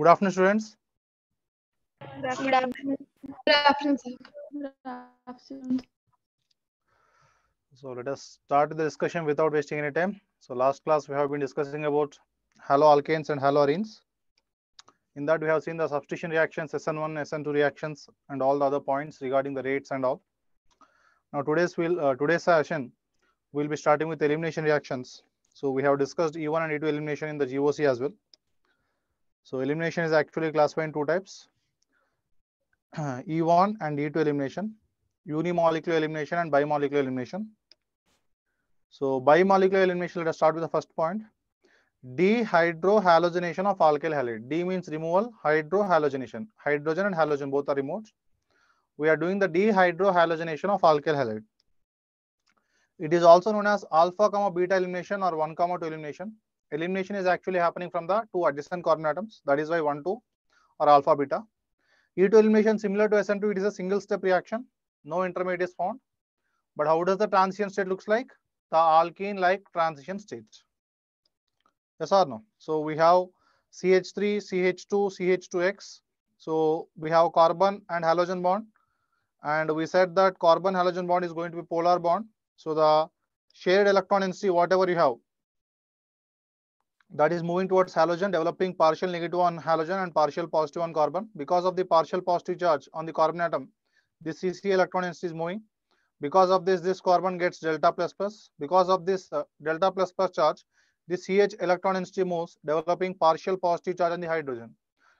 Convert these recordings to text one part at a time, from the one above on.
Good afternoon, students. Good afternoon. Good afternoon, sir. Good afternoon. So let us start the discussion without wasting any time. So last class we have been discussing about haloalkanes and haloarenes. In that we have seen the substitution reactions, SN1, SN2 reactions, and all the other points regarding the rates and all. Now today's will uh, today's session we'll be starting with elimination reactions. So we have discussed E1 and E2 elimination in the GOC as well. So elimination is actually classified in two types. E1 and E2 elimination, unimolecular elimination and bimolecular elimination. So bimolecular elimination, let us start with the first point. Dehydrohalogenation of alkyl halide. D means removal, hydrohalogenation. Hydrogen and halogen both are removed. We are doing the dehydrohalogenation of alkyl halide. It is also known as alpha comma beta elimination or 1 comma 2 elimination. Elimination is actually happening from the two adjacent carbon atoms. That is why 1 2 or alpha beta. E2 elimination similar to SN2, it is a single step reaction. No intermediate is found. But how does the transition state looks like? The alkene like transition state. Yes or no? So we have CH3, CH2, CH2X. So we have carbon and halogen bond. And we said that carbon halogen bond is going to be polar bond. So the shared electron density, whatever you have, that is moving towards halogen, developing partial negative on halogen and partial positive on carbon. Because of the partial positive charge on the carbon atom, this CC electron is moving. Because of this, this carbon gets delta plus plus. Because of this uh, delta plus plus charge, this CH electron density moves, developing partial positive charge on the hydrogen.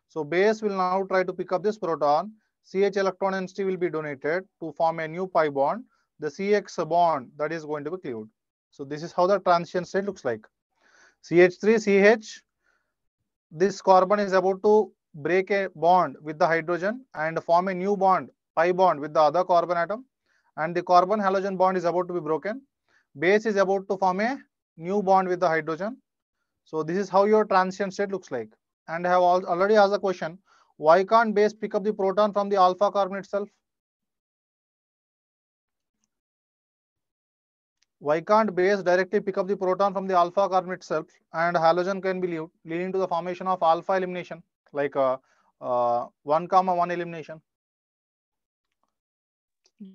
So base will now try to pick up this proton. CH electron density will be donated to form a new pi bond. The CX bond that is going to be cleaved. So this is how the transition state looks like. CH3, CH, this carbon is about to break a bond with the hydrogen and form a new bond, pi bond with the other carbon atom. And the carbon halogen bond is about to be broken. Base is about to form a new bond with the hydrogen. So this is how your transition state looks like. And I have already asked the question, why can't base pick up the proton from the alpha carbon itself? Why can't base directly pick up the proton from the alpha carbon itself and halogen can be leaved, leading to the formation of alpha elimination like uh, uh, 1 comma 1 elimination?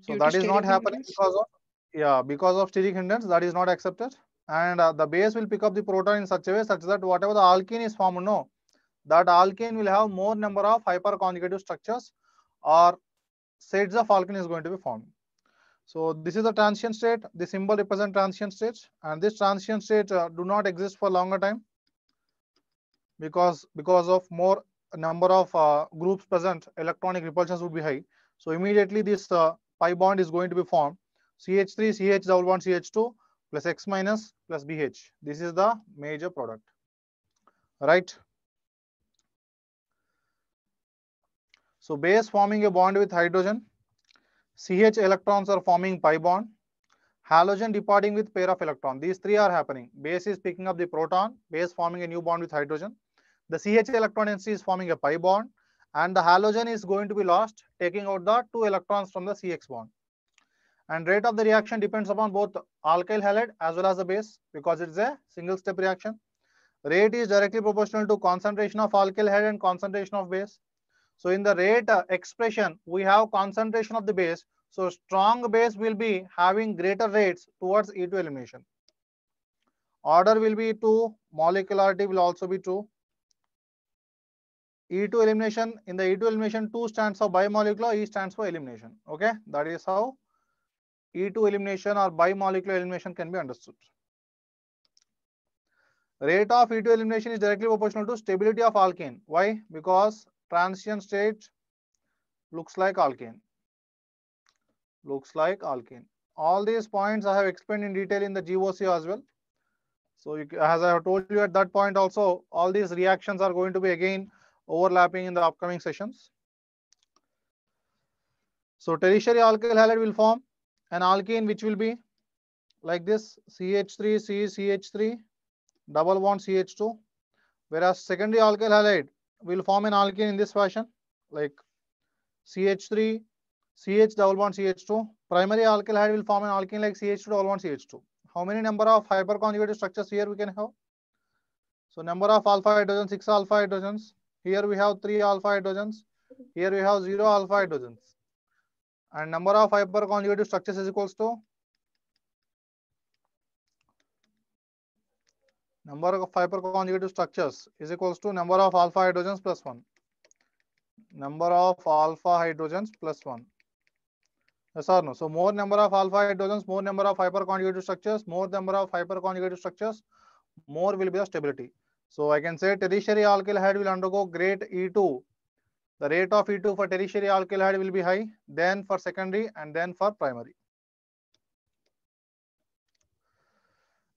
So Due that is not happening hindrance? because of yeah because of steric hindrance that is not accepted. And uh, the base will pick up the proton in such a way such that whatever the alkene is formed no that alkene will have more number of hyperconjugative structures or Saytzeff alkene is going to be formed so this is the transient state. The symbol represent transient states, and this transient state uh, do not exist for longer time because because of more number of uh, groups present, electronic repulsions would be high. So immediately this uh, pi bond is going to be formed. CH3, CH double bond CH2 plus X minus plus BH. This is the major product, right? So base forming a bond with hydrogen CH electrons are forming pi bond. Halogen departing with pair of electron. These three are happening. Base is picking up the proton, base forming a new bond with hydrogen. The CH electron density is forming a pi bond and the halogen is going to be lost, taking out the two electrons from the CX bond. And rate of the reaction depends upon both alkyl halide as well as the base because it's a single step reaction. Rate is directly proportional to concentration of alkyl halide and concentration of base. So in the rate uh, expression, we have concentration of the base. So strong base will be having greater rates towards E2 elimination. Order will be 2, molecularity will also be 2. E2 elimination, in the E2 elimination, 2 stands for bimolecular, E stands for elimination. Okay, that is how E2 elimination or bimolecular elimination can be understood. Rate of E2 elimination is directly proportional to stability of alkane. Why? Because transition state looks like alkane. Looks like alkane. All these points I have explained in detail in the GOC as well. So you, as I have told you at that point also, all these reactions are going to be again overlapping in the upcoming sessions. So tertiary alkyl halide will form an alkene which will be like this CH3, CH3, double bond CH2. Whereas secondary alkyl halide will form an alkene in this fashion like CH3, CH double bond CH2. Primary alkyl will form an alkene like CH2 double bond CH2. How many number of hyperconjugated structures here we can have? So number of alpha hydrogens, six alpha hydrogens. Here we have three alpha hydrogens. Here we have zero alpha hydrogens. And number of hyperconjugated structures is equals to number of hyperconjugated structures is equals to number of alpha hydrogens plus one. Number of alpha hydrogens plus one. Yes or no? So more number of alpha hydrogens, more number of hyperconjugated structures, more number of hyperconjugated structures, more will be the stability. So I can say tertiary alkyl halide will undergo grade E2. The rate of E2 for tertiary alkyl halide will be high, then for secondary and then for primary.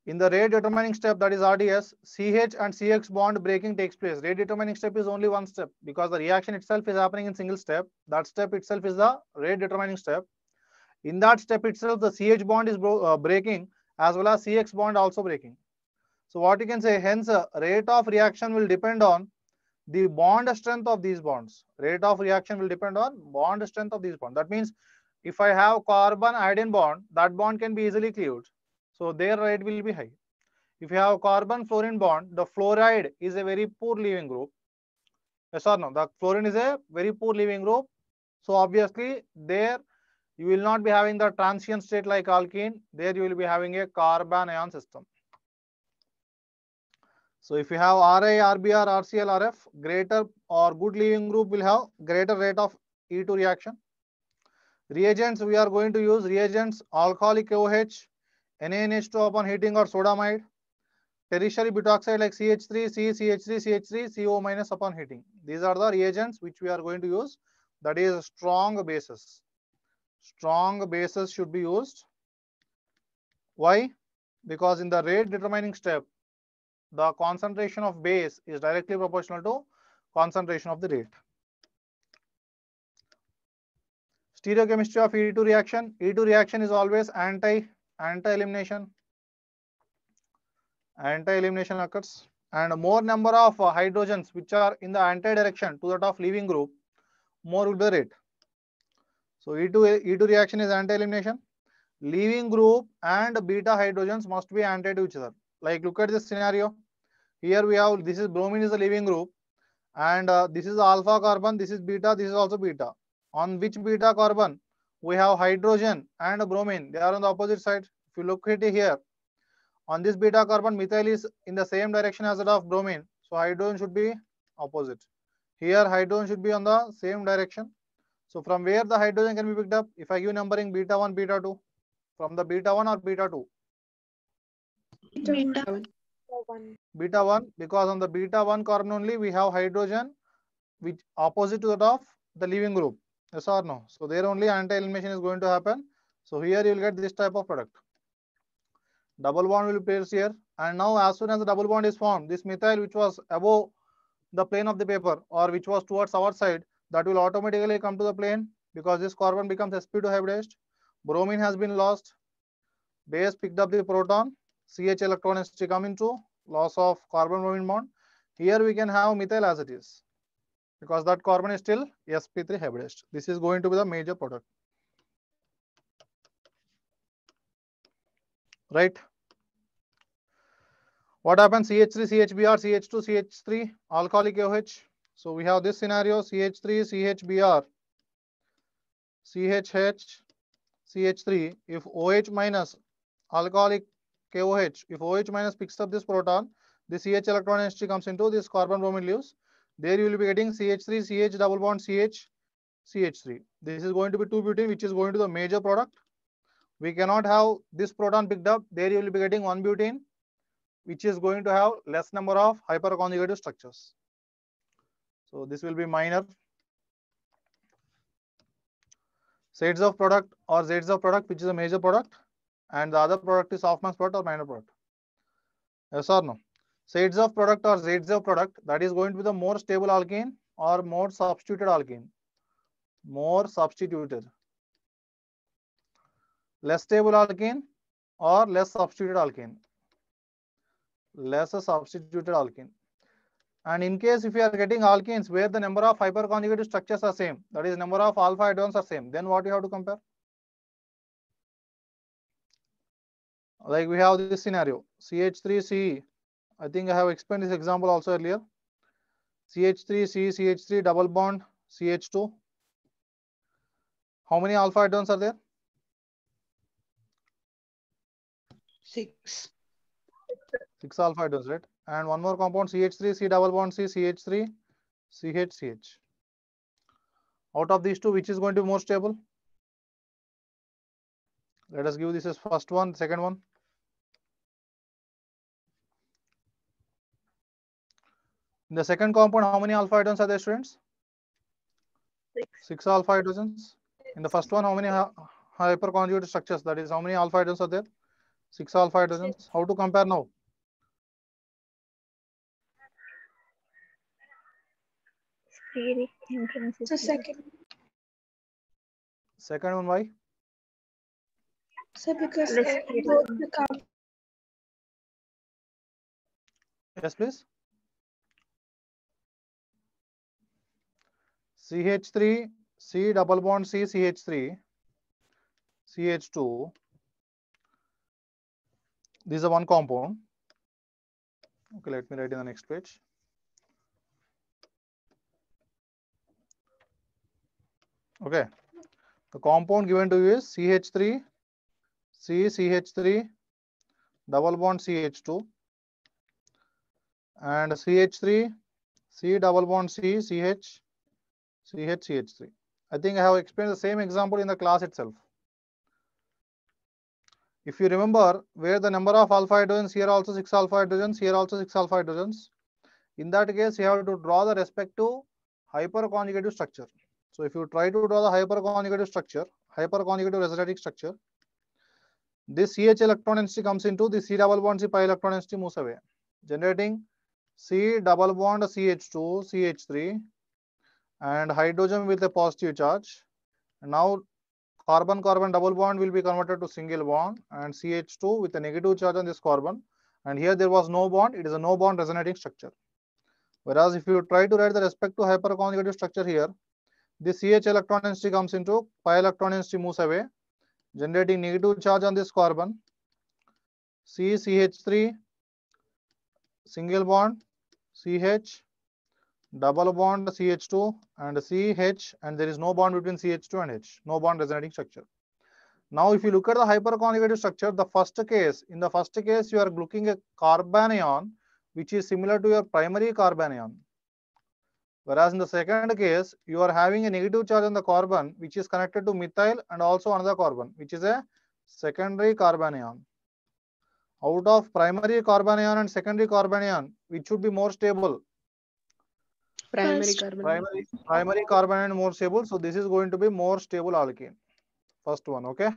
In the rate determining step that is RDS, CH and CX bond breaking takes place. Rate determining step is only one step because the reaction itself is happening in single step. That step itself is the rate determining step. In that step itself, the CH bond is uh, breaking as well as CX bond also breaking. So what you can say, hence uh, rate of reaction will depend on the bond strength of these bonds. Rate of reaction will depend on bond strength of these bonds. That means if I have carbon iodine bond, that bond can be easily cleaved. So their rate will be high. If you have carbon fluorine bond, the fluoride is a very poor leaving group. Yes or no? The fluorine is a very poor leaving group. So obviously there you will not be having the transient state like alkene. There you will be having a carbanion system. So if you have Ri, Rbr, RCl, Rf, greater or good leaving group will have greater rate of E2 reaction. Reagents we are going to use reagents alcoholic OH, NaNH2 upon heating or sodamide. Tertiary butoxide like CH3, C, CH3, CH3, CO minus upon heating. These are the reagents which we are going to use. That is strong bases. Strong bases should be used. Why? Because in the rate determining step, the concentration of base is directly proportional to concentration of the rate. Stereochemistry of E2 reaction. E2 reaction is always anti anti elimination. Anti elimination occurs, and more number of uh, hydrogens which are in the anti direction to that of leaving group, more will be the rate. So E2 E2 reaction is anti elimination. Leaving group and beta hydrogens must be anti to each other. Like look at this scenario. Here we have this is bromine is the leaving group, and uh, this is alpha carbon. This is beta. This is also beta. On which beta carbon we have hydrogen and bromine. They are on the opposite side. If you look at it here, on this beta carbon, methyl is in the same direction as that of bromine. So hydrogen should be opposite. Here hydrogen should be on the same direction. So from where the hydrogen can be picked up? If I give numbering beta 1, beta 2, from the beta 1 or beta 2? Beta. 1. Beta 1, because on the beta 1 carbon only we have hydrogen which opposite to that of the leaving group. Yes or no? So there only anti-elimination is going to happen. So here you will get this type of product. Double bond will placed here. And now as soon as the double bond is formed, this methyl which was above the plane of the paper or which was towards our side, that will automatically come to the plane because this carbon becomes sp2 hybridized. Bromine has been lost. Base picked up the proton. CH electron is to come into loss of carbon bromine bond. Here we can have methyl as it is because that carbon is still sp3 hybridized. This is going to be the major product. Right? What happens? CH3, CHBr, CH2, CH3, alcoholic OH. So we have this scenario CH3, CHBr, CHH, CH3. If OH minus alcoholic KOH, if OH minus picks up this proton, this CH electron H3 comes into this carbon bromine leaves. There you will be getting CH3, CH double bond CH, CH3. This is going to be 2 butene, which is going to the major product. We cannot have this proton picked up. There you will be getting 1 butene, which is going to have less number of hyperconjugated structures. So this will be minor. Saytzeff product or Zaitsev product, which is a major product, and the other product is Hoffman's product or minor product. Yes or no? Saytzeff product or Zaitsev product, that is going to be the more stable alkene or more substituted alkene. More substituted. Less stable alkene or less substituted alkene. Less substituted alkene. And in case if you are getting alkenes where the number of hyperconjugated structures are same, that is number of alpha hydrogens are same, then what you have to compare? Like we have this scenario, CH3CE. I think I have explained this example also earlier. CH3, C, CH3, double bond, CH2. How many alpha hydrogens are there? Six. Six alpha hydrogens, right? And one more compound, CH3, C double bond, C, CH3, CH, CH. Out of these two, which is going to be more stable? Let us give this as first one, second one. In the second compound, how many alpha hydrogens are there, students? Six. Six alpha hydrogens. In the first one, how many hy- hyperconjugate structures? That is, how many alpha hydrogens are there? Six alpha hydrogens. How to compare now? Steric hindrance So second. Second one, why? So because Less uh, period. both the Yes, please. CH3, C double bond C, CH3, CH2. This is a one compound. Okay, let me write in the next page. Okay, the compound given to you is CH3, C, CH3, double bond CH2 and CH3, C double bond C, CH, CH, CH3. I think I have explained the same example in the class itself. If you remember where the number of alpha hydrogens, here also six alpha hydrogens, here also six alpha hydrogens. In that case, you have to draw the respective hyperconjugative structure. So if you try to draw the hyperconjugative structure, hyperconjugative resonating structure, this CH electron density comes into the C double bond C pi electron density moves away, generating C double bond CH2, CH3, and hydrogen with a positive charge. Now carbon carbon double bond will be converted to single bond and CH2 with a negative charge on this carbon. And here there was no bond, it is a no bond resonating structure. Whereas if you try to write the respective hyperconjugative structure here, this CH electron density comes into pi electron density moves away, generating negative charge on this carbon. C CH3 single bond CH double bond CH2 and CH and there is no bond between CH2 and H, no bond resonating structure. Now if you look at the hyperconjugative structure, the first case, in the first case you are looking at carbanion which is similar to your primary carbanion. Whereas in the second case, you are having a negative charge on the carbon which is connected to methyl and also another carbon which is a secondary carbanion. Out of primary carbanion and secondary carbanion, which should be more stable? Primary First. carbon. primary primary carbon more stable so this is going to be more stable alkene first one okay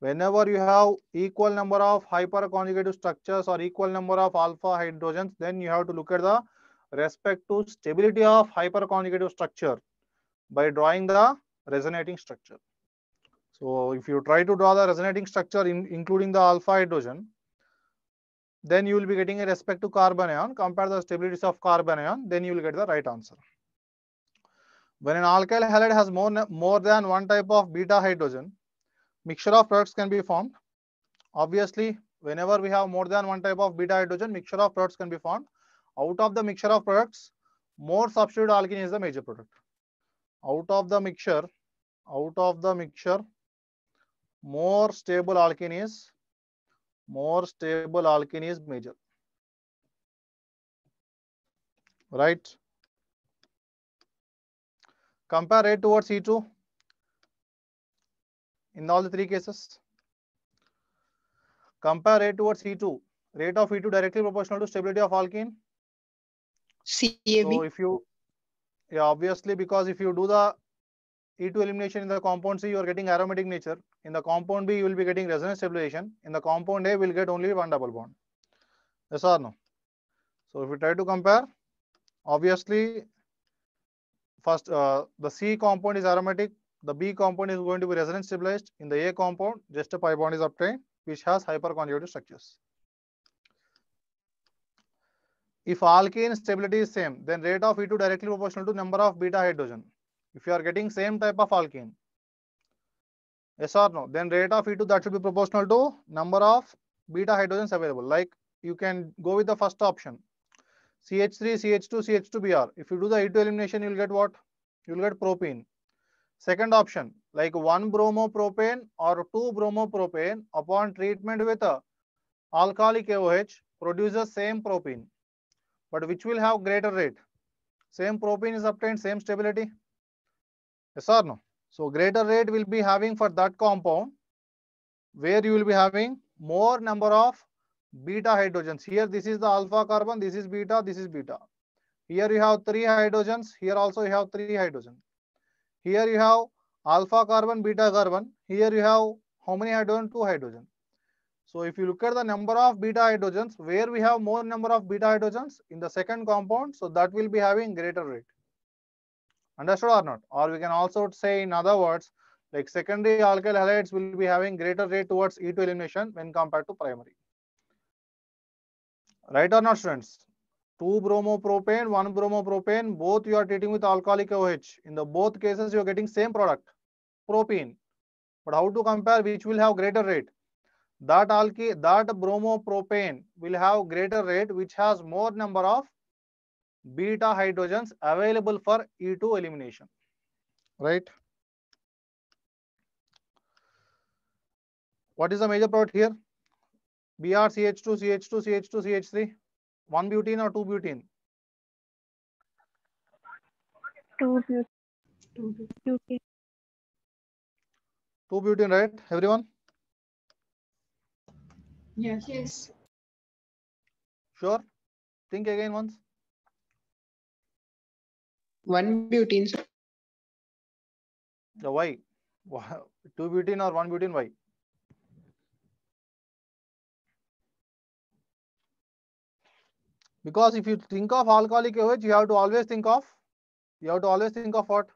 whenever you have equal number of hyperconjugative structures or equal number of alpha hydrogens then you have to look at the respect to stability of hyperconjugative structure by drawing the resonating structure so if you try to draw the resonating structure in, including the alpha hydrogen then you will be getting a respect to carbanion. Compare the stabilities of carbanion, then you will get the right answer. When an alkyl halide has more, more than one type of beta hydrogen, mixture of products can be formed. Obviously, whenever we have more than one type of beta hydrogen, mixture of products can be formed. Out of the mixture of products, more substitute alkene is the major product. Out of the mixture, out of the mixture, more stable alkene is more stable alkene is major. Right? Compare rate towards E2 in all the three cases. Compare rate towards E2. Rate of E2 directly proportional to stability of alkene. So CAB. if you, yeah, obviously because if you do the E2 elimination in the compound C, you are getting aromatic nature. In the compound B, you will be getting resonance stabilization. In the compound A, we'll get only one double bond. Yes or no? So if we try to compare, obviously, first uh, the C compound is aromatic. The B compound is going to be resonance stabilized. In the A compound, just a pi bond is obtained, which has hyperconjugative structures. If alkene stability is same, then rate of E2 directly proportional to number of beta hydrogen. If you are getting same type of alkene, yes or no, then rate of E2 that should be proportional to number of beta hydrogens available. Like you can go with the first option. CH3, CH2, CH2, Br. If you do the E2 elimination, you'll get what? You'll get propene. Second option, like 1 bromopropane or 2 bromopropane upon treatment with a alcoholic AOH produces same propene, but which will have greater rate. Same propene is obtained, same stability. Yes or no? So greater rate will be having for that compound where you will be having more number of beta hydrogens. Here this is the alpha carbon, this is beta, this is beta. Here you have three hydrogens, here also you have three hydrogen. Here you have alpha carbon, beta carbon. Here you have how many hydrogen? Two hydrogen. So if you look at the number of beta hydrogens, where we have more number of beta hydrogens in the second compound, so that will be having greater rate. Understood or not? Or we can also say in other words, like secondary alkyl halides will be having greater rate towards E2 elimination when compared to primary. Right or not, students? 2 bromopropane, 1 bromopropane, both you are treating with alcoholic OH. In the both cases, you are getting same product, propene. But how to compare which will have greater rate? That alky, that bromopropane will have greater rate, which has more number of beta hydrogens available for E2 elimination. Right? What is the major product here? Br CH2, CH2, CH2, CH3. 1 butene or 2 butene? Two beauty. beauty. 2 butene, right? Everyone? Yes. Yes. Sure? Think again once. One butene. The why? 2 butene or 1 butene, why? Because if you think of alcoholic OH, you have to always think of, you have to always think of what?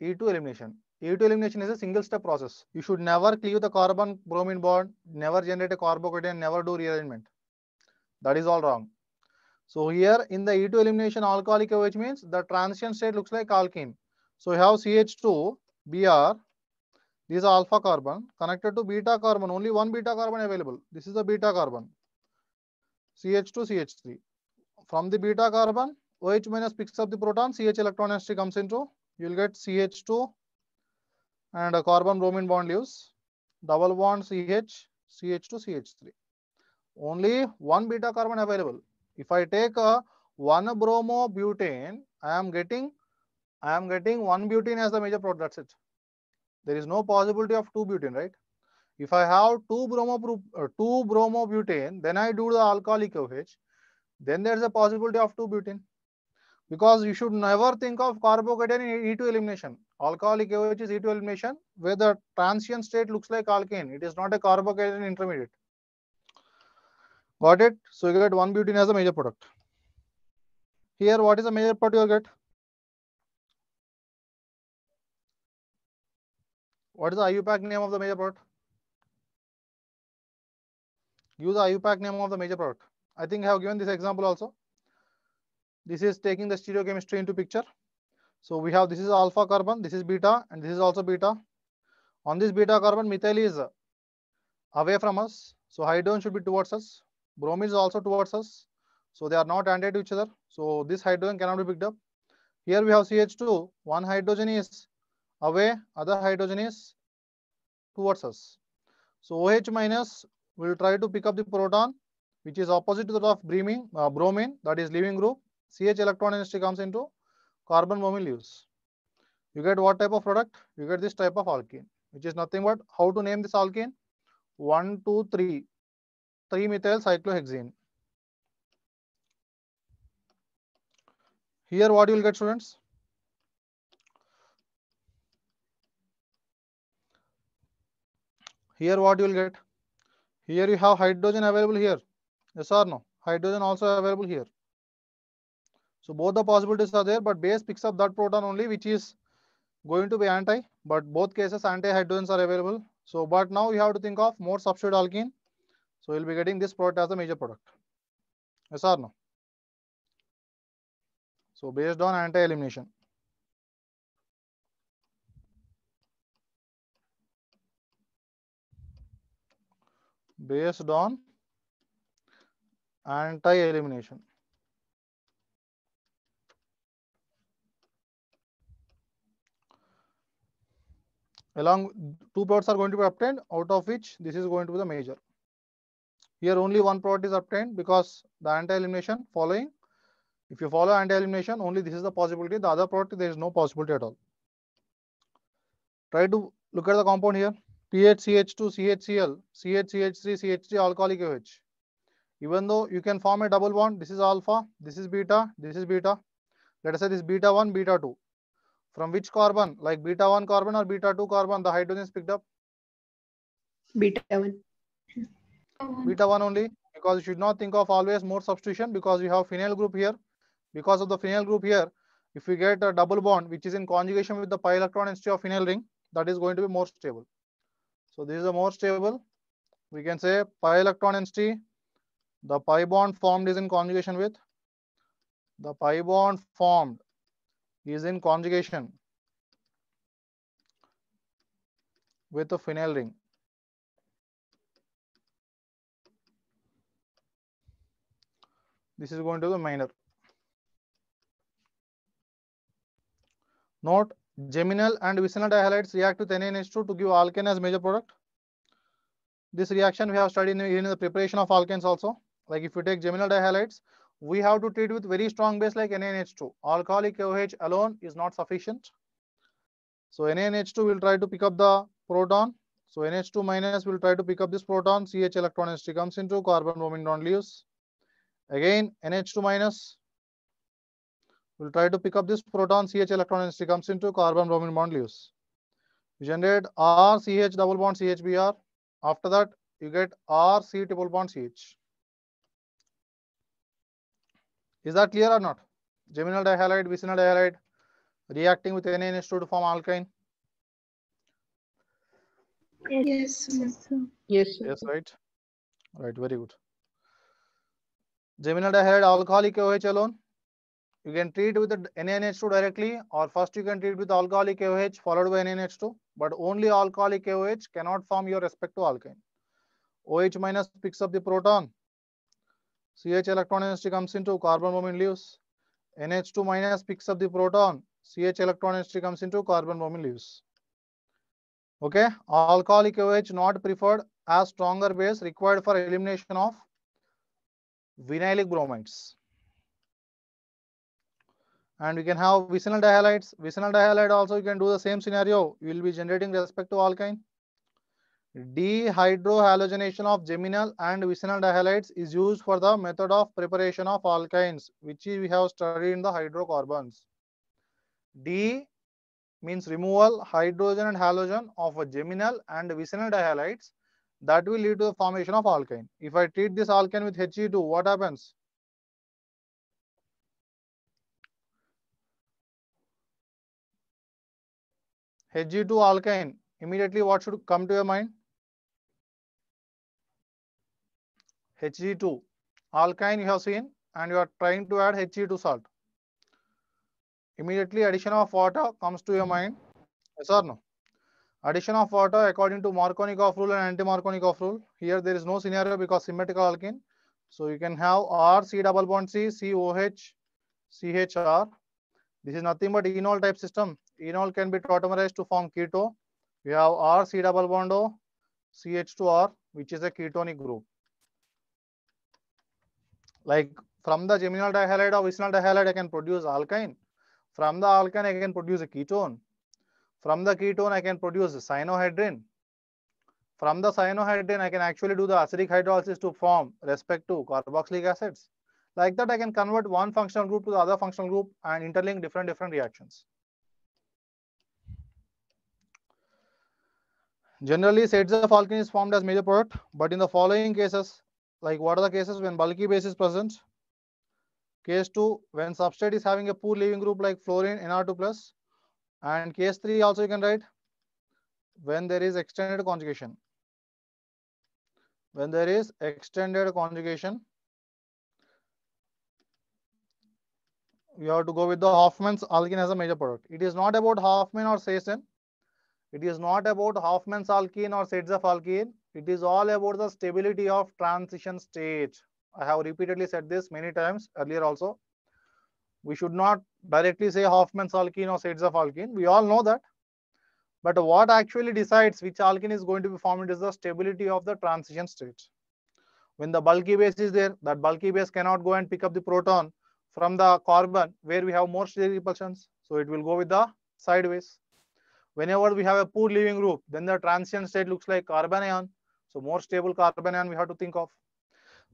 E2 elimination. E2 elimination is a single step process. You should never cleave the carbon bromine bond, never generate a carbocation, never do rearrangement. That is all wrong. So here in the E2 elimination, alcoholic OH means the transition state looks like alkene. So you have CH2, Br, this is alpha carbon connected to beta carbon, only one beta carbon available. This is the beta carbon. CH2, CH3. From the beta carbon, OH minus picks up the proton, CH electron density comes into, you'll get CH2 and a carbon bromine bond leaves, double bond CH, CH2, CH3. Only one beta carbon available. If I take a one bromo butane, I am getting, I am getting one butane as the major product. That's it. There is no possibility of two butane, right? If I have two bromo pro- uh, two bromo butane, then I do the alcoholic OH, then there is a possibility of two butane. Because you should never think of carbocation in E2 elimination. Alcoholic OH is E2 elimination, where the transient state looks like alkane. It is not a carbocation intermediate. Got it? So you get one butane as a major product. Here, what is the major product you get? What is the IUPAC name of the major product? Use the IUPAC name of the major product. I think I have given this example also. This is taking the stereochemistry into picture. So we have this is alpha carbon, this is beta, and this is also beta. On this beta carbon, methyl is away from us. So hydrogen should be towards us. Bromine is also towards us. So they are not anti to each other. So this hydrogen cannot be picked up. Here we have CH2. One hydrogen is away, other hydrogen is towards us. So OH minus will try to pick up the proton, which is opposite to that of bromine, uh, bromine that is leaving group. CH electron density comes into carbon bromine leaves. You get what type of product? You get this type of alkene, which is nothing but how to name this alkene? 1, 2, 3 trimethyl cyclohexane. Here what you will get students? Here what you will get? Here you have hydrogen available here. Yes or no? Hydrogen also available here. So both the possibilities are there, but base picks up that proton only, which is going to be anti, but both cases anti-hydrogens are available. So, but now you have to think of more substituted alkene so we'll be getting this product as a major product. Yes or no? So based on anti-elimination. Based on anti-elimination. Along two products are going to be obtained out of which this is going to be the major here only one product is obtained because the anti-elimination following. If you follow anti-elimination only this is the possibility. The other product there is no possibility at all. Try to look at the compound here. PHCH2 CHCl CHCH3 CH3 alcoholic OH even though you can form a double bond this is alpha this is beta this is beta. Let us say this beta 1 beta 2 from which carbon? Like beta 1 carbon or beta 2 carbon the hydrogen is picked up? Beta one. Um, beta 1 only because you should not think of always more substitution because you have phenyl group here. Because of the phenyl group here if we get a double bond which is in conjugation with the pi electron density of phenyl ring that is going to be more stable. So this is a more stable. We can say pi electron density the pi bond formed is in conjugation with the pi bond formed is in conjugation with the phenyl ring this is going to be minor. Note, geminal and vicinal dihalides react with NaNH2 to give alkane as major product. This reaction we have studied in, in the preparation of alkanes also. Like if you take geminal dihalides, we have to treat with very strong base like NaNH2. Alcoholic OH alone is not sufficient. So NaNH2 will try to pick up the proton. So NH2 minus will try to pick up this proton. CH electron density comes into carbon bromine don't leaves. Again, NH2 minus will try to pick up this proton CH electron density comes into carbon bromine bond leaves. You generate RCH double bond CHBr. After that, you get RC triple bond CH. Is that clear or not? Geminal dihalide, vicinal dihalide reacting with NaNH2 to form alkyne. Yes. sir. Yes, sir. Yes, sir. Yes, right. Right, very good. Geminal dihalide alcoholic OH alone. You can treat with the NaNH2 directly, or first you can treat with alcoholic OH followed by NaNH2, but only alcoholic OH cannot form your respective alkyne. OH minus picks up the proton. CH electron density comes into carbon bromine leaves. NH2 minus picks up the proton. CH electron density comes into carbon bromine leaves. Okay, alcoholic OH not preferred as stronger base required for elimination of vinylic bromides. And we can have vicinal dihalides. Vicinal dihalide also you can do the same scenario. You will be generating respect to alkyne. Dehydrohalogenation of geminal and vicinal dihalides is used for the method of preparation of alkynes, which we have studied in the hydrocarbons. D means removal hydrogen and halogen of a geminal and vicinal dihalides that will lead to the formation of alkyne. If I treat this alkyne with Hg2, what happens? Hg2 alkyne, immediately what should come to your mind? Hg2 alkyne you have seen and you are trying to add Hg2 salt. Immediately addition of water comes to your mind. Yes or no? Addition of water according to Markovnikov rule and anti-Markovnikov rule. Here there is no scenario because symmetrical alkene. So you can have R C double bond C C O H C H R. This is nothing but enol type system. Enol can be tautomerized to form keto. We have R C double bond O CH2R, which is a ketonic group. Like from the geminal dihalide or vicinal dihalide, I can produce alkyne. From the alkyne, I can produce a ketone. From the ketone, I can produce cyanohydrin. From the cyanohydrin, I can actually do the acidic hydrolysis to form respect to carboxylic acids. Like that, I can convert one functional group to the other functional group and interlink different different reactions. Generally, Saytzeff alkene is formed as major product, but in the following cases, like what are the cases when bulky base is present? Case 2, when substrate is having a poor leaving group like fluorine NR2 plus, and case 3 also you can write when there is extended conjugation. When there is extended conjugation, you have to go with the Hoffman's alkene as a major product. It is not about Hoffman or Saytzeff. It is not about Hoffman's alkene or Saytzeff alkene. It is all about the stability of transition state. I have repeatedly said this many times earlier also. We should not directly say Hoffman's alkene or Saytzeff alkene. We all know that. But what actually decides which alkene is going to be formed is the stability of the transition state. When the bulky base is there, that bulky base cannot go and pick up the proton from the carbon where we have more steric repulsions. So it will go with the sideways. Whenever we have a poor leaving group, then the transition state looks like carbanion. So more stable carbanion we have to think of.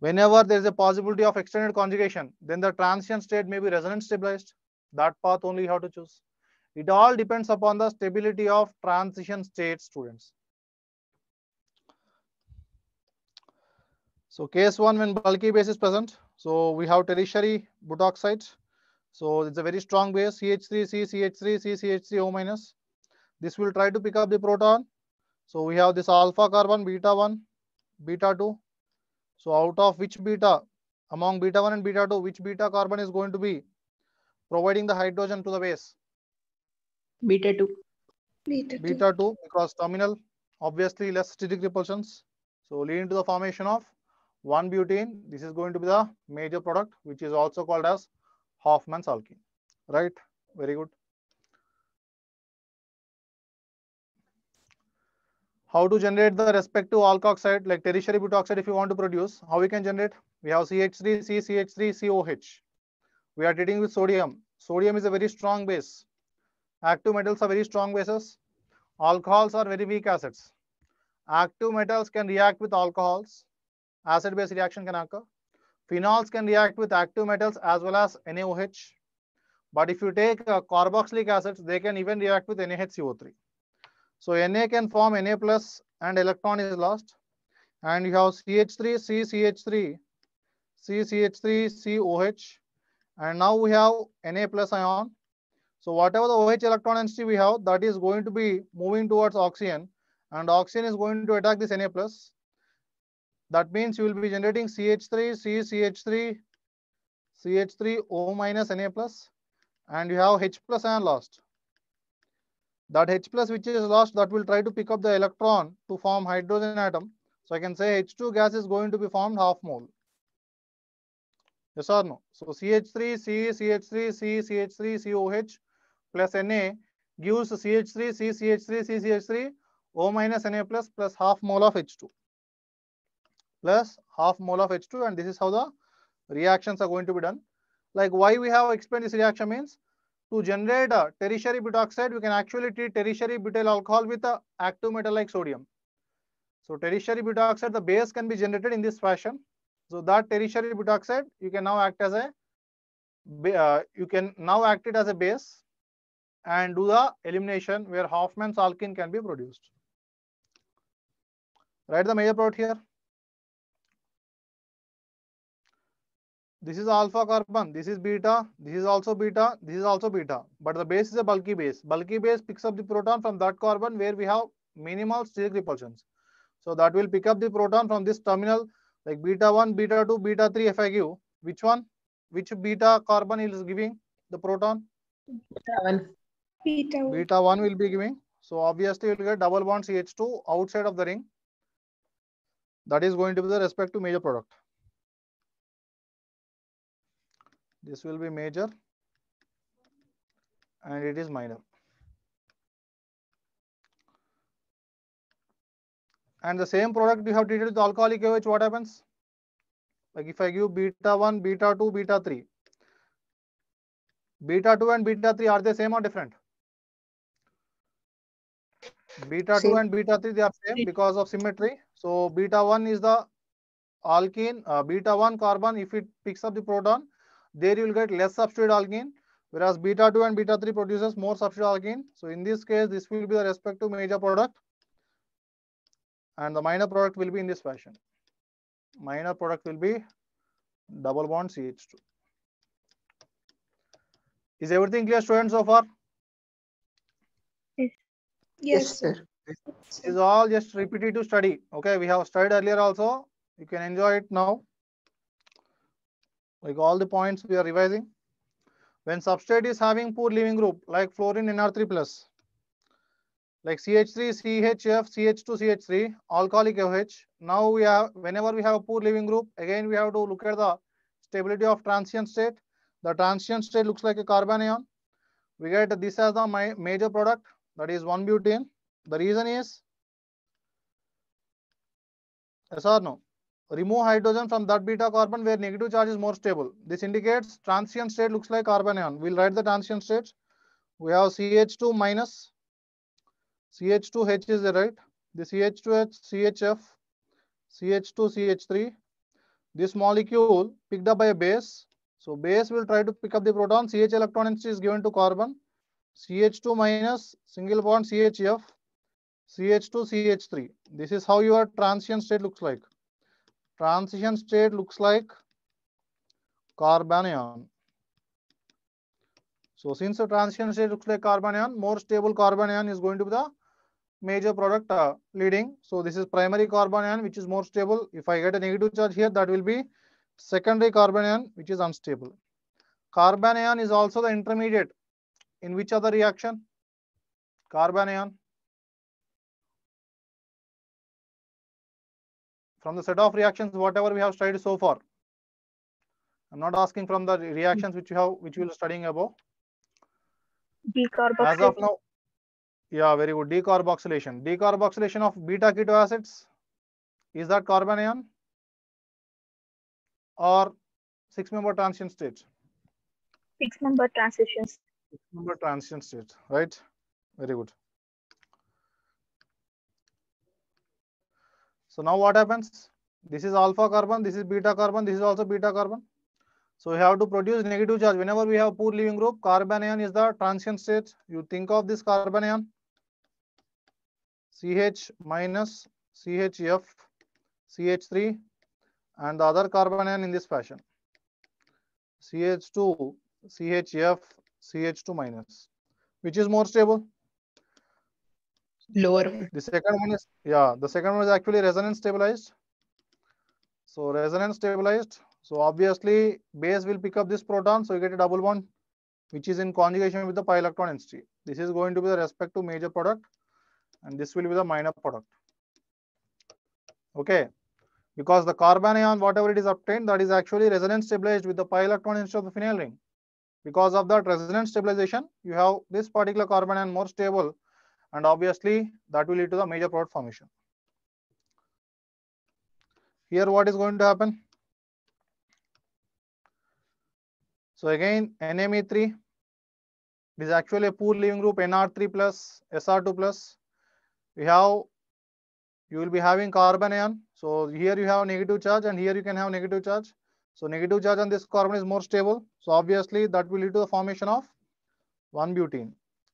Whenever there is a possibility of extended conjugation, then the transient state may be resonance stabilized. That path only you have to choose. It all depends upon the stability of transition state students. So case one when bulky base is present. So we have tertiary butoxide. So it's a very strong base CH3, C, CH3, C, CH3, O minus. This will try to pick up the proton. So we have this alpha carbon, beta 1, beta 2. So out of which beta, among beta 1 and beta 2, which beta carbon is going to be providing the hydrogen to the base? Beta 2. Beta 2. Beta 2 because terminal, obviously less steric repulsions. So leading to the formation of 1 butene. This is going to be the major product, which is also called as Hoffman's alkene. Right? Very good. How to generate the respective alkoxide like tertiary butoxide if you want to produce, how we can generate? We have CH3, C, CH3, COH. We are treating with sodium. Sodium is a very strong base. Active metals are very strong bases. Alcohols are very weak acids. Active metals can react with alcohols. Acid-base reaction can occur. Phenols can react with active metals as well as NaOH. But if you take uh, carboxylic acids, they can even react with NaHCO3. So Na can form Na plus and electron is lost. And you have CH3, C, CH3, C, CH3, COH. And now we have Na plus ion. So whatever the OH electron density we have, that is going to be moving towards oxygen. And oxygen is going to attack this Na plus. That means you will be generating CH3, C, CH3, CH3, O minus Na plus. And you have H plus ion lost that H plus which is lost that will try to pick up the electron to form hydrogen atom. So I can say H2 gas is going to be formed half mole. Yes or no? So CH3, C, CH3, C, CH3, COH plus Na gives CH3, C, CH3, C, CH3, O minus Na plus plus half mole of H2 plus half mole of H2 and this is how the reactions are going to be done. Like why we have explained this reaction means to generate a tertiary butoxide, we can actually treat tertiary butyl alcohol with a active metal like sodium. So tertiary butoxide, the base can be generated in this fashion. So that tertiary butoxide, you can now act as a, uh, you can now act it as a base and do the elimination where Hoffman's alkene can be produced. Write the major product here. This is alpha carbon, this is beta, this is also beta, this is also beta. But the base is a bulky base. Bulky base picks up the proton from that carbon where we have minimal steric repulsions. So that will pick up the proton from this terminal like beta 1, beta 2, beta 3 if I give. Which one? Which beta carbon is giving the proton? Beta 1. Beta 1. Beta 1 will be giving. So obviously you will get double bond CH2 outside of the ring. That is going to be the respective major product. This will be major and it is minor. And the same product you have treated with alcoholic OH, what happens? Like if I give beta 1, beta 2, beta 3. Beta 2 and beta 3, are they same or different? Beta 2 and beta 3, they are same because of symmetry. So beta 1 is the alkene, uh, beta 1 carbon, if it picks up the proton, there you will get less substituted alkene, whereas beta 2 and beta 3 produces more substituted alkene. So in this case, this will be the respective major product and the minor product will be in this fashion. Minor product will be double bond CH2. Is everything clear students so far? Yes, yes, sir. This is all just repetitive study. Okay, we have studied earlier also. You can enjoy it now. Like all the points we are revising. When substrate is having poor leaving group like fluorine NR3 plus, like CH3, CHF, CH2, CH3, alcoholic OH. Now we have, whenever we have a poor leaving group, again we have to look at the stability of transition state. The transition state looks like a carbanion. We get this as the ma major product, that is 1 butene. The reason is, yes or no? Remove hydrogen from that beta carbon where negative charge is more stable. This indicates transient state looks like carbanion. We'll write the transient states. We have CH2 minus, CH2H is the right. The CH2H, CHF, CH2, CH3. This molecule picked up by a base. So base will try to pick up the proton. CH electron is given to carbon. CH2 minus single bond CHF, CH2, CH3. This is how your transient state looks like. Transition state looks like carbanion. So since the transition state looks like carbanion, more stable carbanion is going to be the major product uh, leading. So this is primary carbanion, which is more stable. If I get a negative charge here, that will be secondary carbanion, which is unstable. Carbanion is also the intermediate in which other reaction? Carbon From the set of reactions, whatever we have studied so far. I'm not asking from the reactions which you have, which you are studying above. As Decarboxylation. of now, yeah, very good. Decarboxylation. Decarboxylation of beta keto acids. Is that carbanion? Or six member transition state? Six member transitions. Six member transition state, right? Very good. So now what happens? This is alpha carbon, this is beta carbon, this is also beta carbon. So we have to produce negative charge. Whenever we have poor leaving group, carbanion is the transient state. You think of this carbanion. CH minus CHF, CH3, and the other carbanion in this fashion. CH2, CHF, CH2 minus. Which is more stable? Lower. The second one is, yeah, the second one is actually resonance stabilized. So resonance stabilized. So obviously base will pick up this proton. So you get a double bond, which is in conjugation with the pi electron entity. This is going to be the respect to major product and this will be the minor product. Okay. Because the carbanion, whatever it is obtained, that is actually resonance stabilized with the pi electron instead of the phenyl ring. Because of that resonance stabilization, you have this particular carbanion more stable and obviously that will lead to the major product formation. Here what is going to happen? So again NME3 is actually a poor leaving group NR3 plus SR2 plus. We have you will be having carbanion. So here you have negative charge and here you can have negative charge. So negative charge on this carbon is more stable. So obviously that will lead to the formation of 1 butene.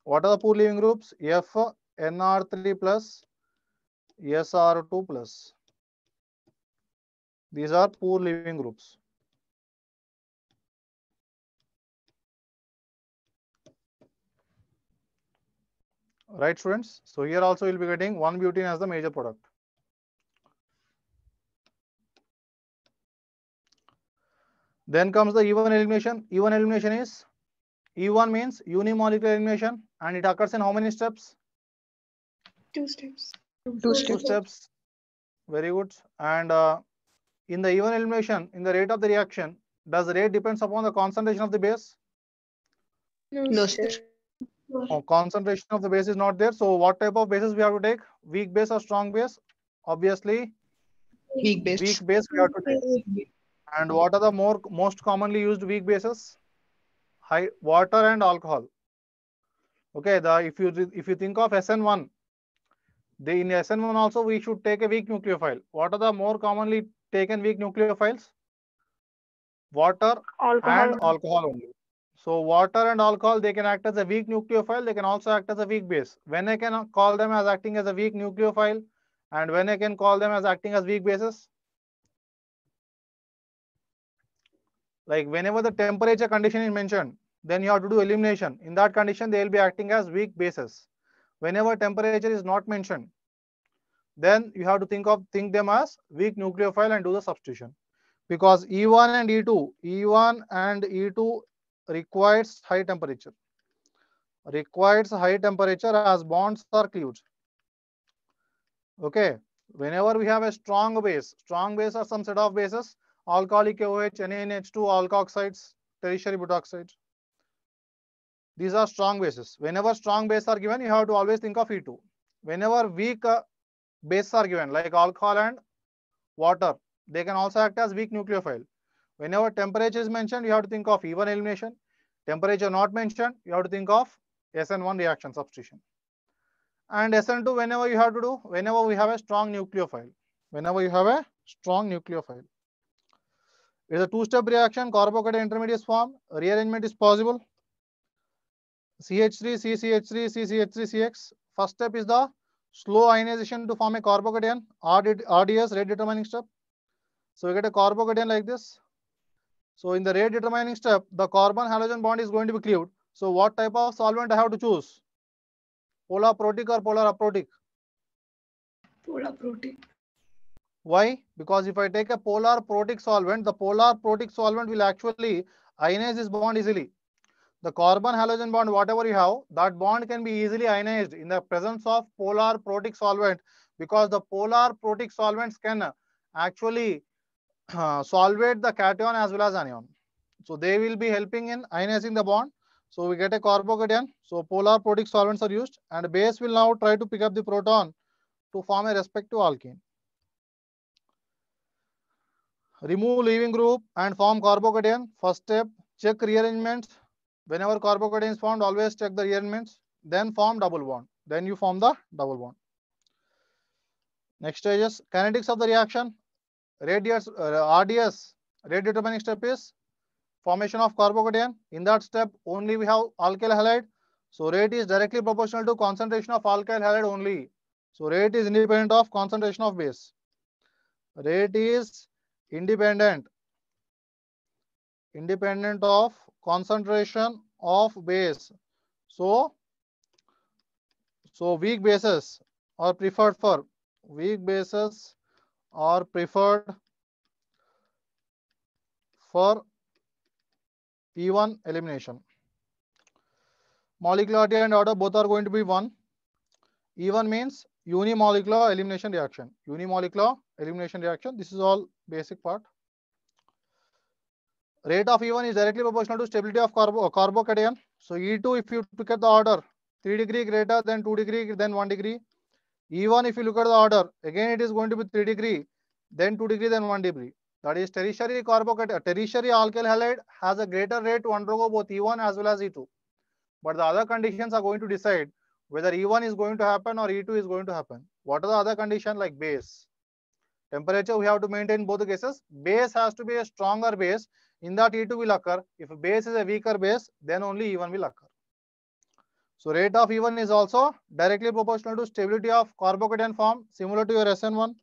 What are the poor leaving groups? F NR3 plus SR2 plus. These are poor leaving groups. Right, students? So here also you'll be getting 1 butene as the major product. Then comes the E1 elimination. E1 elimination is E1 means unimolecular elimination and it occurs in how many steps? Two steps. Two Two steps. steps. Very good. And uh, in the E1 elimination, in the rate of the reaction, does the rate depends upon the concentration of the base? No, sir. Oh, concentration of the base is not there. So what type of bases we have to take? Weak base or strong base? Obviously, Weak base. weak base we have to take. And what are the more most commonly used weak bases? High water and alcohol. Okay, the if you if you think of SN1, the in SN1 also we should take a weak nucleophile. What are the more commonly taken weak nucleophiles? Water Alcohol. and alcohol only. So water and alcohol, they can act as a weak nucleophile. They can also act as a weak base. When I can call them as acting as a weak nucleophile, and when I can call them as acting as weak bases, like whenever the temperature condition is mentioned, then you have to do elimination. In that condition, they will be acting as weak bases. Whenever temperature is not mentioned, then you have to think of think them as weak nucleophile and do the substitution. Because E1 and E2, E1 and E2 requires high temperature. Requires high temperature as bonds are cleaved. Okay. Whenever we have a strong base, strong base are some set of bases, alcoholic OH, NaNH2, alkoxides, tertiary butoxide. These are strong bases. Whenever strong bases are given, you have to always think of E2. whenever weak uh, bases are given, like alcohol and water, they can also act as weak nucleophile. Whenever temperature is mentioned, you have to think of E1 elimination. Temperature not mentioned, you have to think of SN1 reaction substitution. And SN2, whenever you have to do, whenever we have a strong nucleophile, whenever you have a strong nucleophile. It's a two-step reaction, carbocation intermediates form, rearrangement is possible. CH3, CCH3, CCH3, CX. First step is the slow ionization to form a carbocation, RD, RDS, rate determining step. So we get a carbocation like this. So in the rate determining step, the carbon halogen bond is going to be cleaved. So what type of solvent I have to choose? Polar protic or polar aprotic? Polar protic. Why? Because if I take a polar protic solvent, the polar protic solvent will actually ionize this bond easily. The carbon halogen bond, whatever you have, that bond can be easily ionized in the presence of polar protic solvent because the polar protic solvents can actually uh, solvate the cation as well as anion. So they will be helping in ionizing the bond. So we get a carbocation. So polar protic solvents are used and base will now try to pick up the proton to form a respective alkene. Remove leaving group and form carbocation. First step, check rearrangements. Whenever carbocation is formed, always check the rearrangements. Then form double bond. Then you form the double bond. Next stage is kinetics of the reaction. Radius, uh, RDS, rate determining step is formation of carbocation. In that step, only we have alkyl halide. So rate is directly proportional to concentration of alkyl halide only. So rate is independent of concentration of base. Rate is independent independent of concentration of base so so weak bases are preferred for weak bases are preferred for E1 elimination. Molecularity and order both are going to be 1. E1 means unimolecular elimination reaction. Unimolecular elimination reaction. This is all basic part. Rate of E1 is directly proportional to stability of carbo carbocation. So E2, if you look at the order, 3 degree greater than 2 degree, then 1 degree. E1, if you look at the order, again it is going to be 3 degree, then 2 degree, then 1 degree. That is tertiary carbocation, uh, tertiary alkyl halide has a greater rate to undergo both E1 as well as E2. But the other conditions are going to decide whether E1 is going to happen or E2 is going to happen. What are the other conditions like base? Temperature we have to maintain both the cases. Base has to be a stronger base. In that E2 will occur. If base is a weaker base, then only E1 will occur. So rate of E1 is also directly proportional to stability of carbocation form, similar to your SN1.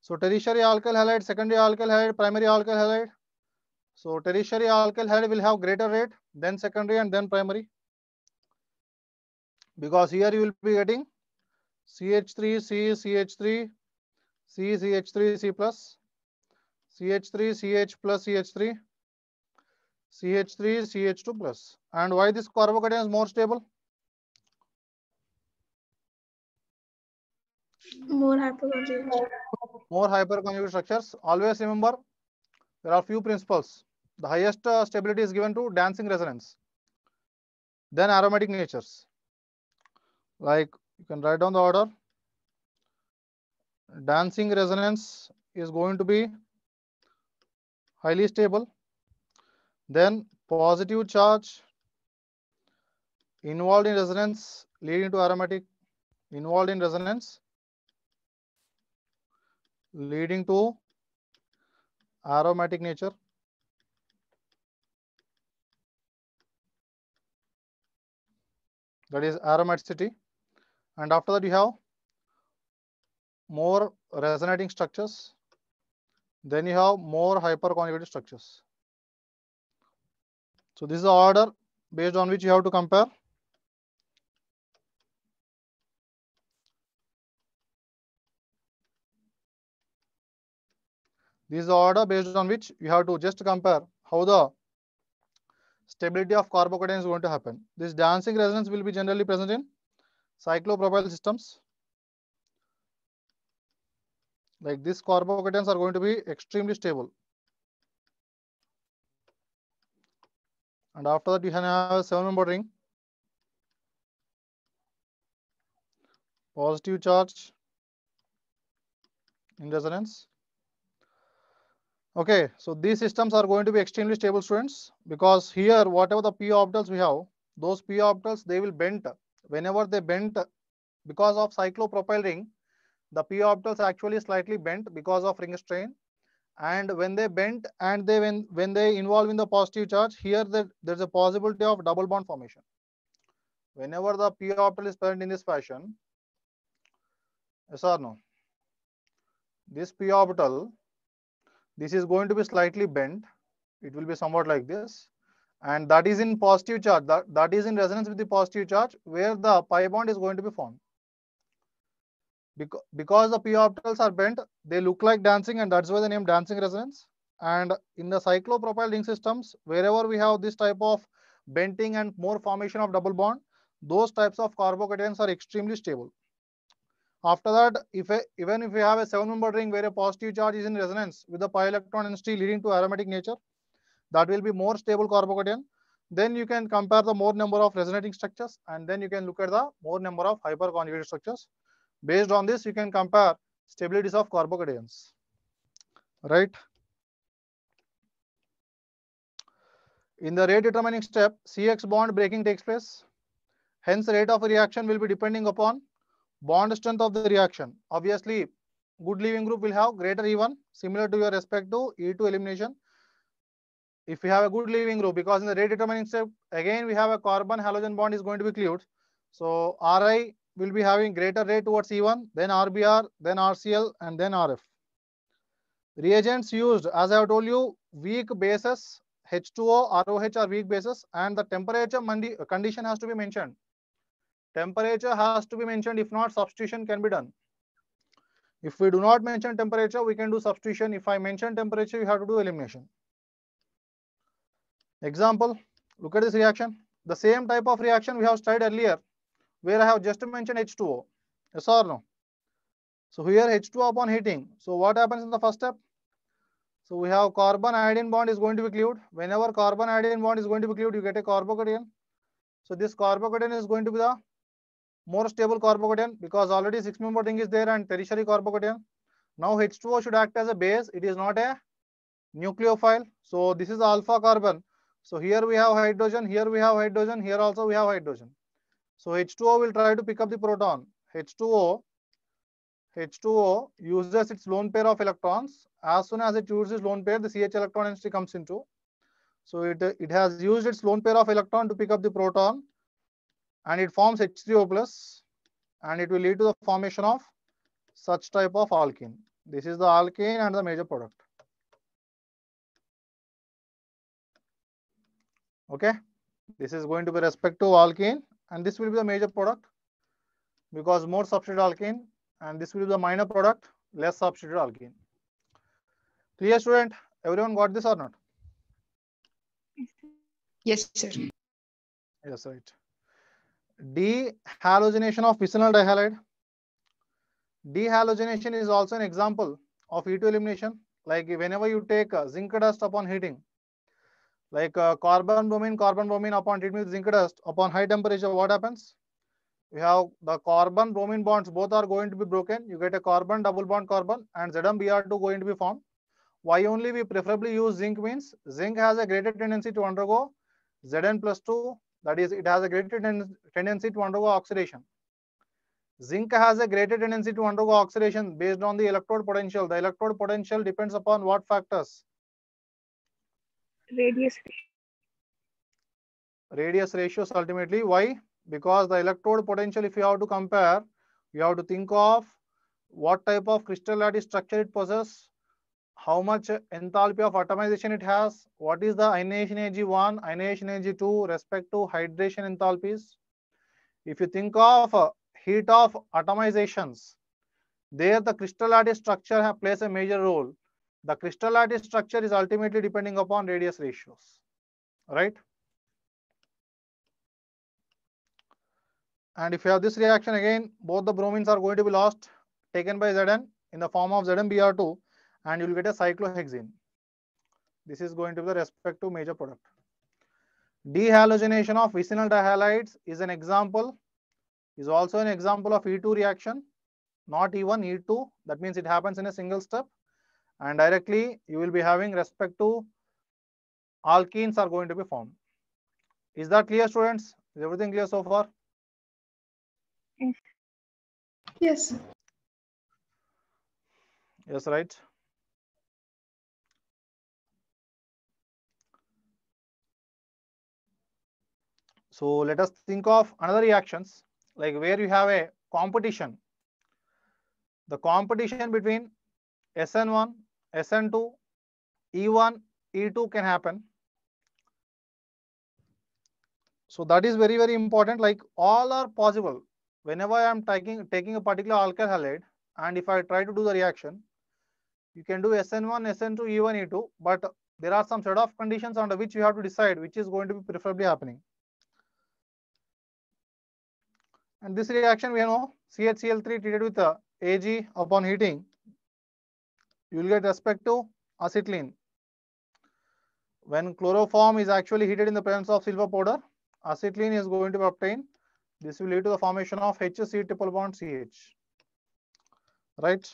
So tertiary alkyl halide, secondary alkyl halide, primary alkyl halide. So tertiary alkyl halide will have greater rate, than secondary and then primary. Because here you will be getting CH3, C, CH3, C, CH3, C plus, CH3, CH plus CH3, CH3, CH2 plus. And why this carbocation is more stable? More hyperconjugate. More hyperconjugate structures. Always remember, there are few principles. The highest uh, stability is given to dancing resonance. Then aromatic natures. Like you can write down the order. Dancing resonance is going to be highly stable. Then positive charge involved in resonance leading to aromatic involved in resonance leading to aromatic nature. That is aromaticity. And after that, you have more resonating structures. Then you have more hyperconjugated structures. So this is the order based on which you have to compare. This is the order based on which you have to just compare how the stability of carbocation is going to happen. This dancing resonance will be generally present in cyclopropyl systems. Like these carbocations are going to be extremely stable. And after that, you can have a seven member ring. positive charge in resonance. Okay, so these systems are going to be extremely stable students because here whatever the p orbitals we have, those p orbitals they will bend whenever they bend because of cyclopropyl ring, the p orbitals actually slightly bent because of ring strain. And when they bend and they when when they involve in the positive charge here that there's a possibility of double bond formation. Whenever the p orbital is present in this fashion yes or no. This p orbital this is going to be slightly bent. It will be somewhat like this. And that is in positive charge. That, that is in resonance with the positive charge where the pi bond is going to be formed because, because the p orbitals are bent they look like dancing and that's why the name dancing resonance. And in the cyclopropyl ring systems wherever we have this type of bending and more formation of double bond those types of carbocations are extremely stable. After that if a, even if we have a seven member ring where a positive charge is in resonance with the pi electron density leading to aromatic nature that will be more stable carbocation. Then you can compare the more number of resonating structures and then you can look at the more number of hyperconjugated structures Based on this, you can compare stabilities of carbocations, right? In the rate determining step, CX bond breaking takes place. Hence, rate of reaction will be depending upon bond strength of the reaction. Obviously, good leaving group will have greater E1, similar to your respect to E2 elimination. If we have a good leaving group, because in the rate determining step, again, we have a carbon halogen bond is going to be cleaved. So Ri will be having greater rate towards E1, then RBr, then RCl, and then RF. Reagents used, as I have told you, weak bases, H2O, ROH are weak bases, and the temperature condition has to be mentioned. Temperature has to be mentioned, if not, substitution can be done. If we do not mention temperature, we can do substitution. If I mention temperature, you have to do elimination. Example, look at this reaction. The same type of reaction we have studied earlier where I have just mentioned H2O. Yes or no? So here H2O upon heating. So what happens in the first step? So we have carbon iodine bond is going to be cleaved. Whenever carbon iodine bond is going to be cleaved, you get a carbocation. So this carbocation is going to be the more stable carbocation because already six member ring is there and tertiary carbocation. Now H2O should act as a base. It is not a nucleophile. So this is alpha carbon. So here we have hydrogen, here we have hydrogen, here also we have hydrogen. So H2O will try to pick up the proton. H2O, H2O uses its lone pair of electrons. As soon as it uses lone pair, the CH electron density comes into. So it, it has used its lone pair of electron to pick up the proton and it forms H3O plus and it will lead to the formation of such type of alkene. This is the alkane and the major product. Okay, this is going to be respect to alkene and this will be the major product because more substituted alkene and this will be the minor product less substituted alkene. Clear student? Everyone got this or not? Yes, sir. Yes, right. Dehalogenation of vicinal dihalide. Dehalogenation is also an example of E2 elimination. Like whenever you take uh, zinc dust upon heating, like uh, carbon bromine, carbon bromine upon treatment with zinc dust upon high temperature, what happens? We have the carbon bromine bonds, both are going to be broken. You get a carbon double bond carbon and ZnBr2 going to be formed. Why only we preferably use zinc means zinc has a greater tendency to undergo Zn plus 2, that is, it has a greater ten tendency to undergo oxidation. Zinc has a greater tendency to undergo oxidation based on the electrode potential. The electrode potential depends upon what factors? Radius. Radius ratios ultimately. Why? Because the electrode potential, if you have to compare, you have to think of what type of crystal lattice structure it possesses, how much enthalpy of atomization it has, what is the ionization energy 1, ionization energy 2, respect to hydration enthalpies. If you think of heat of atomizations, there the crystal lattice structure plays a major role. The crystal lattice structure is ultimately depending upon radius ratios, right? And if you have this reaction again, both the bromines are going to be lost, taken by Zn in the form of ZnBr2, and you will get a cyclohexene. This is going to be the respective major product. Dehalogenation of vicinal dihalides is an example is also an example of E2 reaction, not E1, E2. That means it happens in a single step. And directly you will be having respect to alkenes are going to be formed. Is that clear, students? Is everything clear so far? Yes. Yes, right. So let us think of another reactions like where you have a competition. The competition between SN1, SN2, E1, E2 can happen. So that is very, very important. Like all are possible. Whenever I am taking, taking a particular alkyl halide, and if I try to do the reaction, you can do SN1, SN2, E1, E2, but there are some set of conditions under which you have to decide which is going to be preferably happening. And this reaction we know CHCl3 treated with uh, Ag upon heating, you will get respect to acetylene. When chloroform is actually heated in the presence of silver powder, acetylene is going to be obtained. This will lead to the formation of HC triple bond CH. Right.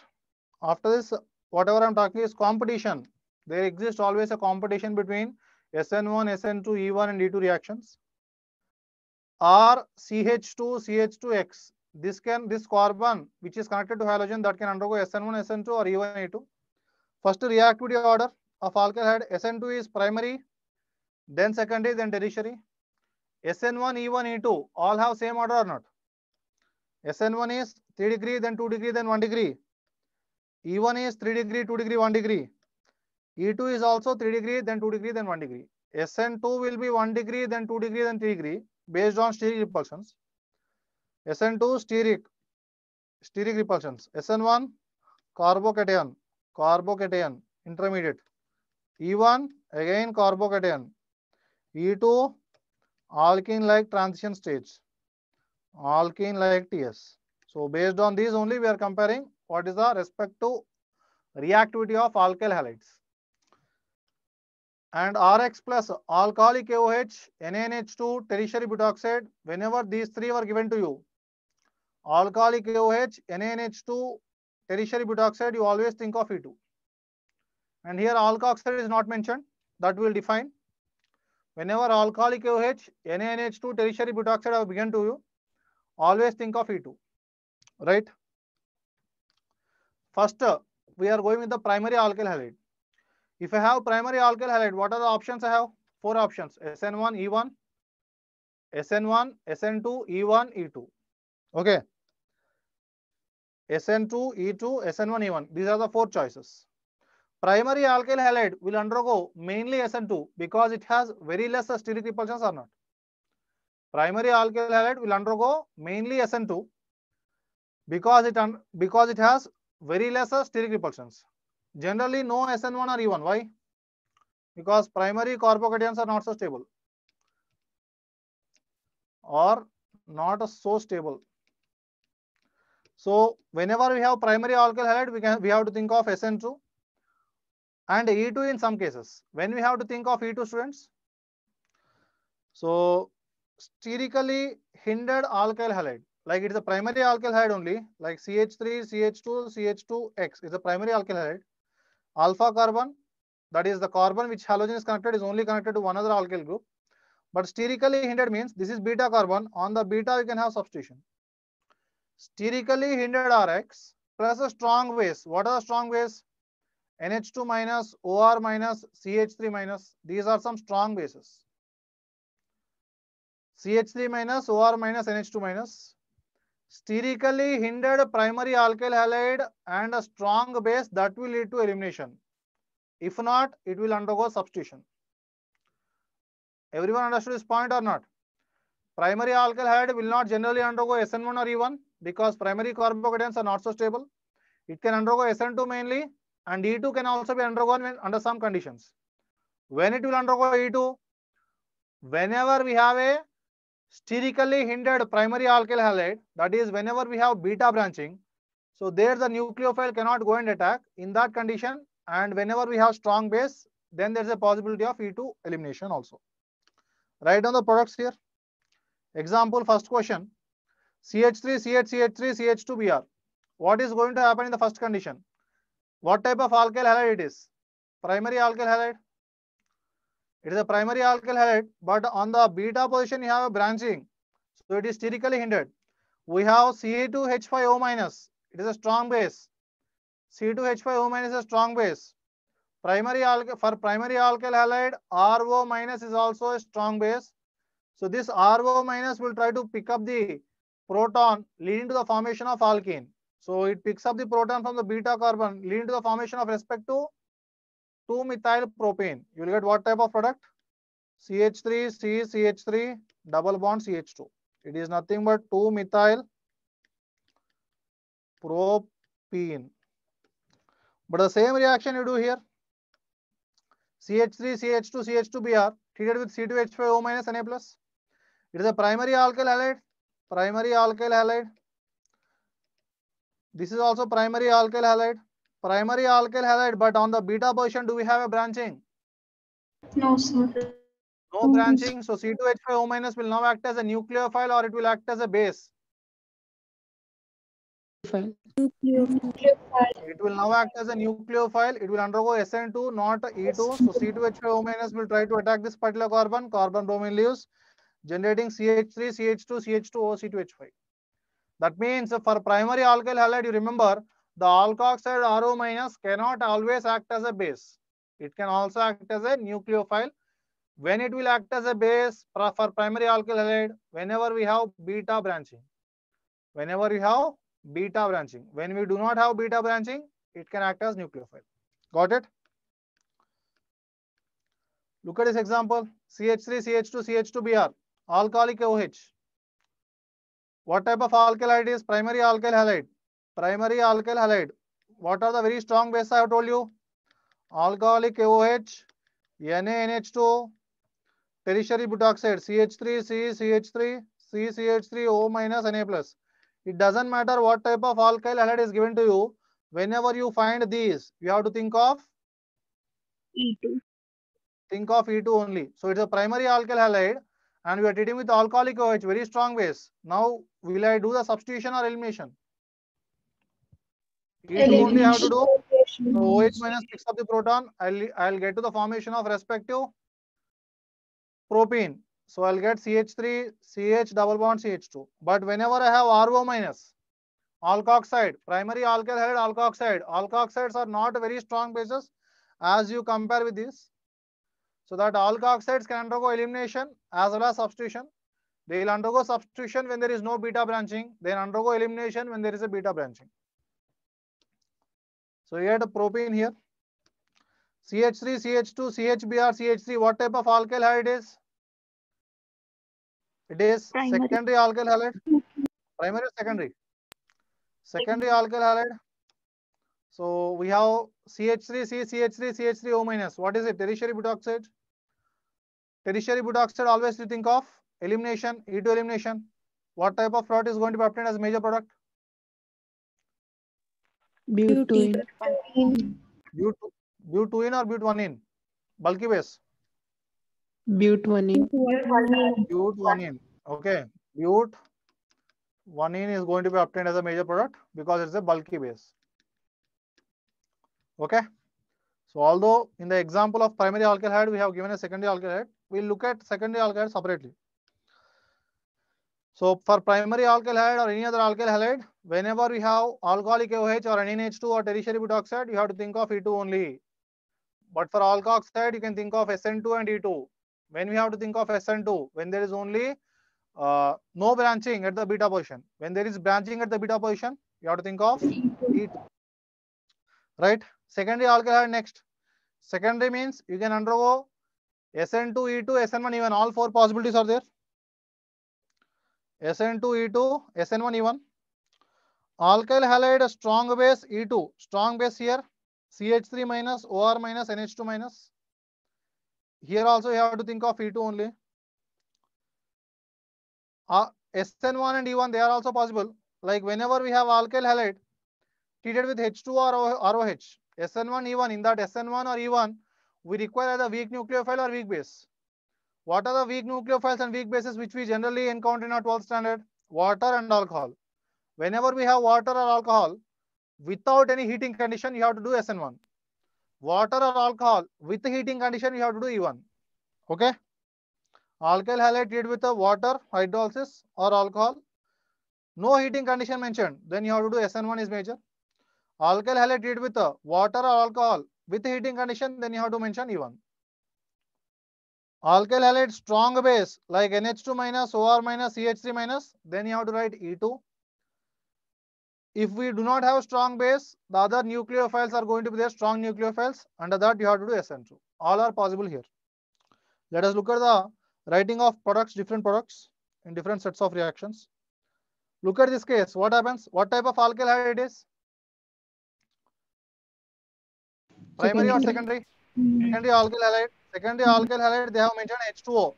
After this, whatever I'm talking is competition. There exists always a competition between SN1, SN2, E1 and E2 reactions. Or CH2, CH2X. This can this carbon which is connected to halogen that can undergo SN1, SN2 or E1, E2. First reactivity order of alkyl SN2 is primary, then secondary, then tertiary. SN1, E1, E2 all have same order or not? SN1 is 3 degree, then 2 degree, then 1 degree. E1 is 3 degree, 2 degree, 1 degree. E2 is also 3 degree, then 2 degree, then 1 degree. SN2 will be 1 degree, then 2 degree, then 3 degree based on steric repulsions. SN2 steric, steric repulsions. SN1 carbocation, carbocation, intermediate. E1 again carbocation. E2 alkene like transition stage. Alkene like TS. So based on these only we are comparing what is the respect to reactivity of alkyl halides. And Rx plus alcoholic KOH, NaNH2, tertiary butoxide, whenever these three were given to you, alcoholic KOH, NaNH2, tertiary butoxide, you always think of E2. And here alkoxide is not mentioned, that will define. Whenever alcoholic AOH, NaNH2, tertiary butoxide are given to you, always think of E2, right? First, uh, we are going with the primary alkyl halide. If I have primary alkyl halide, what are the options I have? Four options, SN1, E1, SN1, SN2, E1, E2. Okay. SN2, E2, SN1, E1. These are the four choices. Primary alkyl halide will undergo mainly SN2 because it has very less steric repulsions or not. Primary alkyl halide will undergo mainly SN2 because it because it has very less steric repulsions. Generally, no SN1 or E1. Why? Because primary carbocations are not so stable or not so stable. So whenever we have primary alkyl halide, we can we have to think of SN2 and E2 in some cases. When we have to think of E2 students, so sterically hindered alkyl halide, like it's a primary alkyl halide only, like CH3, CH2, CH2X is a primary alkyl halide. Alpha carbon, that is the carbon which halogen is connected is only connected to one other alkyl group. But sterically hindered means this is beta carbon. On the beta, you can have substitution. Sterically hindered RX plus a strong base. What are the strong base? NH2 minus, OR minus, CH3 minus. These are some strong bases. CH3 minus, OR minus, NH2 minus. Sterically hindered primary alkyl halide and a strong base that will lead to elimination. If not, it will undergo substitution. Everyone understood this point or not? Primary alkyl halide will not generally undergo SN1 or E1 because primary carbocations are not so stable. It can undergo SN2 mainly and E2 can also be undergone when, under some conditions. When it will undergo E2? Whenever we have a sterically hindered primary alkyl halide, that is whenever we have beta branching, so there the nucleophile cannot go and attack in that condition and whenever we have strong base, then there is a possibility of E2 elimination also. Write down the products here. Example, first question. CH3, CH, CH3, CH2, Br. What is going to happen in the first condition? What type of alkyl halide it is? Primary alkyl halide. It is a primary alkyl halide, but on the beta position you have a branching. So it is sterically hindered. We have C2H5O minus. It is a strong base. C2H5O minus is a strong base. Primary alkyl for primary alkyl halide, RO minus is also a strong base. So this RO minus will try to pick up the proton leading to the formation of alkene. So it picks up the proton from the beta carbon leading to the formation of respective 2-methyl propene. You will get what type of product? CH3, C, CH3, double bond CH2. It is nothing but 2-methyl propene. But the same reaction you do here. CH3, CH2, CH2Br treated with C2H5O minus Na plus. It is a primary alkyl halide. Primary alkyl halide. This is also primary alkyl halide. Primary alkyl halide, but on the beta position, do we have a branching? No, sir. No branching. So C2H5O minus will now act as a nucleophile or it will act as a base. It will now act as a nucleophile. It will undergo SN2, not E2. So C2H5O minus will try to attack this particular carbon. Carbon bromine leaves, generating CH3, CH2, CH2O, C2H5. That means for primary alkyl halide, you remember the alkoxide RO minus cannot always act as a base. It can also act as a nucleophile. When it will act as a base for primary alkyl halide, whenever we have beta branching. Whenever we have beta branching. When we do not have beta branching, it can act as nucleophile. Got it? Look at this example. CH3, CH2, CH2Br, alcoholic OH. What type of alkyl halide is primary alkyl halide? Primary alkyl halide. What are the very strong bases I have told you? Alcoholic OH, NaNH2, tertiary butoxide, CH3, C, CH3, C, CH3, O minus, Na plus. It doesn't matter what type of alkyl halide is given to you. Whenever you find these, you have to think of E2. think of E2 only. So it's a primary alkyl halide and we are treating with alcoholic OH, very strong base. Now, will I do the substitution or elimination? E2 only have to do. So OH minus picks up the proton. I'll, I'll get to the formation of respective propene. So I'll get CH3, CH double bond CH2. But whenever I have RO minus, alkoxide, primary alkyl halide alkoxide, alkoxides are not very strong bases as you compare with this. So that alkoxides can undergo elimination as well as substitution. They will undergo substitution when there is no beta branching, then undergo elimination when there is a beta branching. So you had a propane here. CH3, CH2, CHBr, CH3, what type of alkyl halide is? It is Primary. secondary alkyl halide. Primary or secondary? Secondary alkyl halide. So we have CH3, C, CH3, CH3O minus. What is it? Tertiary butoxide. Tertiary butoxide always you think of elimination, E2 elimination. What type of product is going to be obtained as a major product? Butene. But butene or but1ene? Bulky base. Butanine. But1ene. Okay. But one in is going to be obtained as a major product because it's a bulky base. Okay. So although in the example of primary alkyl halide, we have given a secondary alkyl halide, we'll look at secondary alkyl separately. So for primary alkyl halide or any other alkyl halide, whenever we have alcoholic OH or NaNH2 or tertiary butoxide, you have to think of E2 only. But for alkoxide, you can think of SN2 and E2. When we have to think of SN2, when there is only uh, no branching at the beta position. When there is branching at the beta position, you have to think of E2. Right? Secondary alkyl halide next. Secondary means you can undergo SN2, E2, SN1, even all four possibilities are there. SN2, E2, SN1, E1. Alkyl halide strong base E2, strong base here, CH3 minus, OR minus, NH2 minus. Here also you have to think of E2 only. Uh, SN1 and E1, they are also possible. Like whenever we have alkyl halide treated with H2 or ROH, SN1, E1, in that SN1 or E1, we require either weak nucleophile or weak base. What are the weak nucleophiles and weak bases which we generally encounter in our 12th standard? water and alcohol. Whenever we have water or alcohol, without any heating condition, you have to do SN1. Water or alcohol with the heating condition, you have to do E1. Okay. Alkyl halide treated with a water, hydrolysis or alcohol. No heating condition mentioned. Then you have to do SN1 is major. Alkyl halide treated with a water or alcohol with the heating condition, then you have to mention E1. Alkyl halide strong base like NH2 minus, OR minus, CH3 minus, then you have to write E2. If we do not have strong base, the other nucleophiles are going to be there, strong nucleophiles. Under that, you have to do SN2. All are possible here. Let us look at the writing of products, different products in different sets of reactions. Look at this case. What happens? What type of alkyl halide is? Primary or secondary? Secondary alkyl halide. Secondary alkyl halide, they have mentioned H2O.